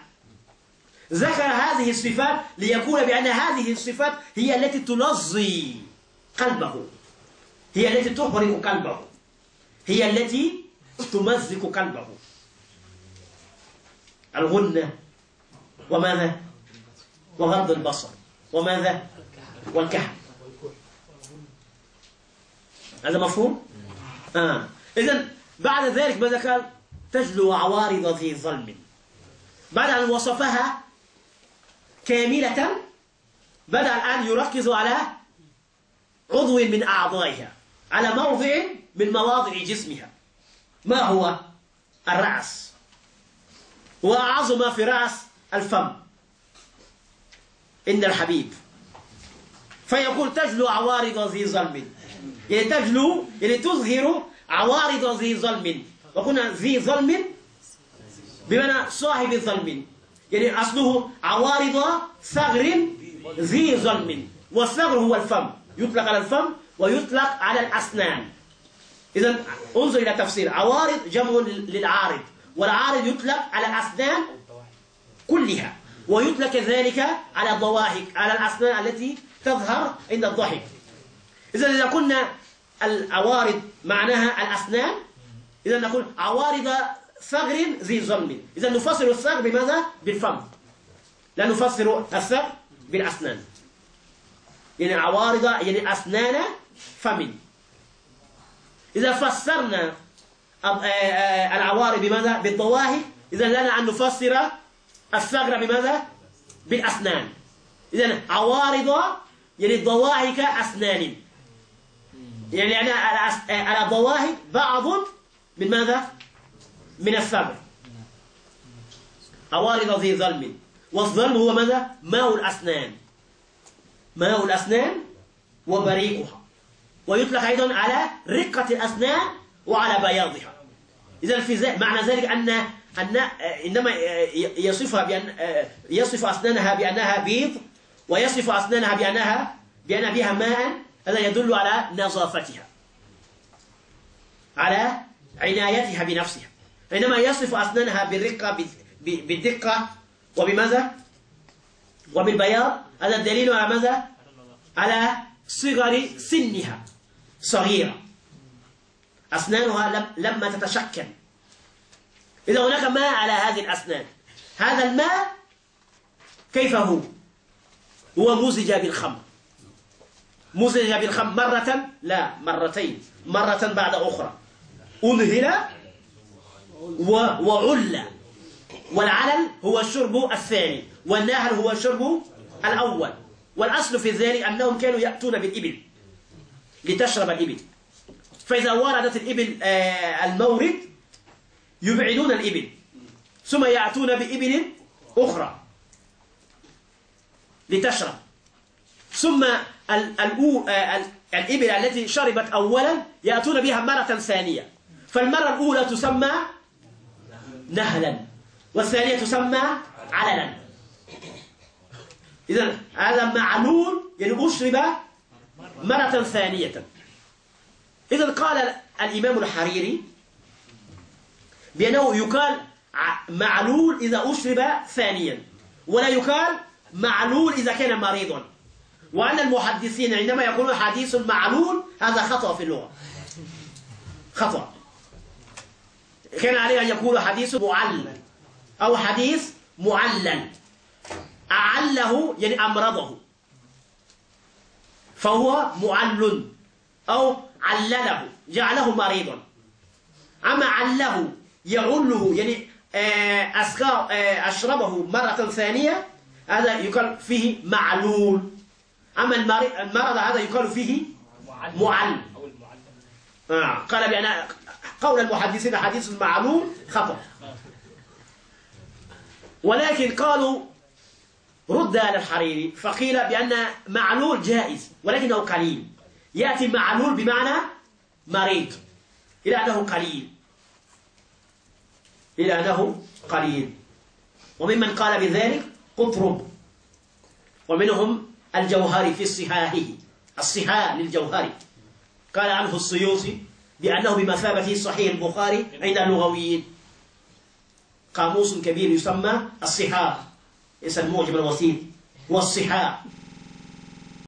A: ذكر هذه الصفات ليكون بأن هذه الصفات هي التي تنظي قلبه. هي التي تحرق قلبه. هي التي تمزق قلبه. الغنة وماذا؟ وغض البصر. وماذا؟ والكحل. هذا مفهوم؟ آه. إذن بعد ذلك ماذا قال؟ تجلو عوارض ذي ظلم. بعد أن وصفها كاملة بدأ الآن يركز على عضو من أعضائها على موضع من مواضع جسمها. ما هو؟ الرأس. وأعظم ما في رأس الفم. إن الحبيب. فيقول تجلو عوارض ذي ظلم. يعني تجلو يعني تظهر عوارض ذي ظلم. وقلنا ذي ظلم بمعنى صاحب ظلم. يعني أصله عوارض ثغر ذي ظلم. والثغر هو الفم. يطلق على الفم ويطلق على الأسنان. إذا انظر إلى تفسير عوارض جمع للعارض والعارض يطلق على الأسنان كلها ويطلق ذلك على الضواحك على الأسنان التي تظهر عند الضحك. إذا إذا قلنا العوارض معناها الأسنان إذا نقول عوارض ثغر ذي ظلم إذا نفسر الثغر بماذا؟ بالفم. لا نفسر الثغر بالأسنان. يعني عوارض يعني أسنان فم. إذا فسرنا آه، آه، العوارض بماذا؟ بالظواهر إذا لنا أن نفسر الثغر بماذا؟ بالأسنان. إذا عوارض يعني ضواحك أسنان. يعني على على ضواحك بعض من ماذا؟ من الثغر عوارض ذي ظلم. والظلم هو ماذا؟ ماء الأسنان. ماء الأسنان وبريقها ويطلق أيضا على رقة الأسنان وعلى بياضها. إذا في معنى ذلك أن أن إنما يصفها بأن يصف أسنانها بأنها بيض ويصف أسنانها بأنها بأن بها ماء هذا يدل على نظافتها على عنايتها بنفسها إنما يصف أسنانها بالرقة بالدقة وبماذا؟ وبالبياض هذا الدليل على ماذا؟ على صغر سنها صغيرة أسنانها لما تتشكل إذا هناك ماء على هذه الأسنان هذا الماء كيف هو؟ هو مزج بالخمر مزج بالخمر مرة لا مرتين. مرة بعد أخرى. أنهل وعل. والعلل هو الشرب الثاني. والنهل هو الشرب الأول. والأصل في ذلك أنهم كانوا يأتون بالإبل. لتشرب الإبل. فإذا وردت الإبل آه، المورد يبعدون الإبل. ثم يأتون بإبل أخرى. لتشرب. ثم الإبل التي شربت أولا يأتون بها مرة ثانية. فالمرة الأولى تسمى نهلا والثانية تسمى علنا إذا هذا معلول يعني أشرب مرة ثانية. إذا قال الإمام الحريري بأنه يقال معلول إذا أشرب ثانيا ولا يقال معلول إذا كان مريضا. وأن المحدثين عندما يقولون حديث معلول هذا خطأ في اللغة. خطأ. كان عليه أن يقول حديث معلل أو حديث معلل. أعله يعني أمرضه. فهو معل أو علله جعله مريضا. أما عله يعله يعني آه، آه، أشربه مرة ثانية هذا يقال فيه معلول. أما المرض هذا يقال فيه معل آه. قال بأن قول المحدثين حديث معلول خطأ. ولكن قالوا رد على الحريري فقيل بأن معلول جائز ولكنه قليل. يأتي معلول بمعنى مريض إلى أنه قليل. إلى أنه قليل. وممن قال بذلك قطرب. ومنهم الجوهري في صحاحه الصحاح للجوهري. قال عنه السيوطي بأنه بمثابة صحيح البخاري عند اللغويين. قاموس كبير يسمى الصحاح. ليس المعجم الوسيط والصحاح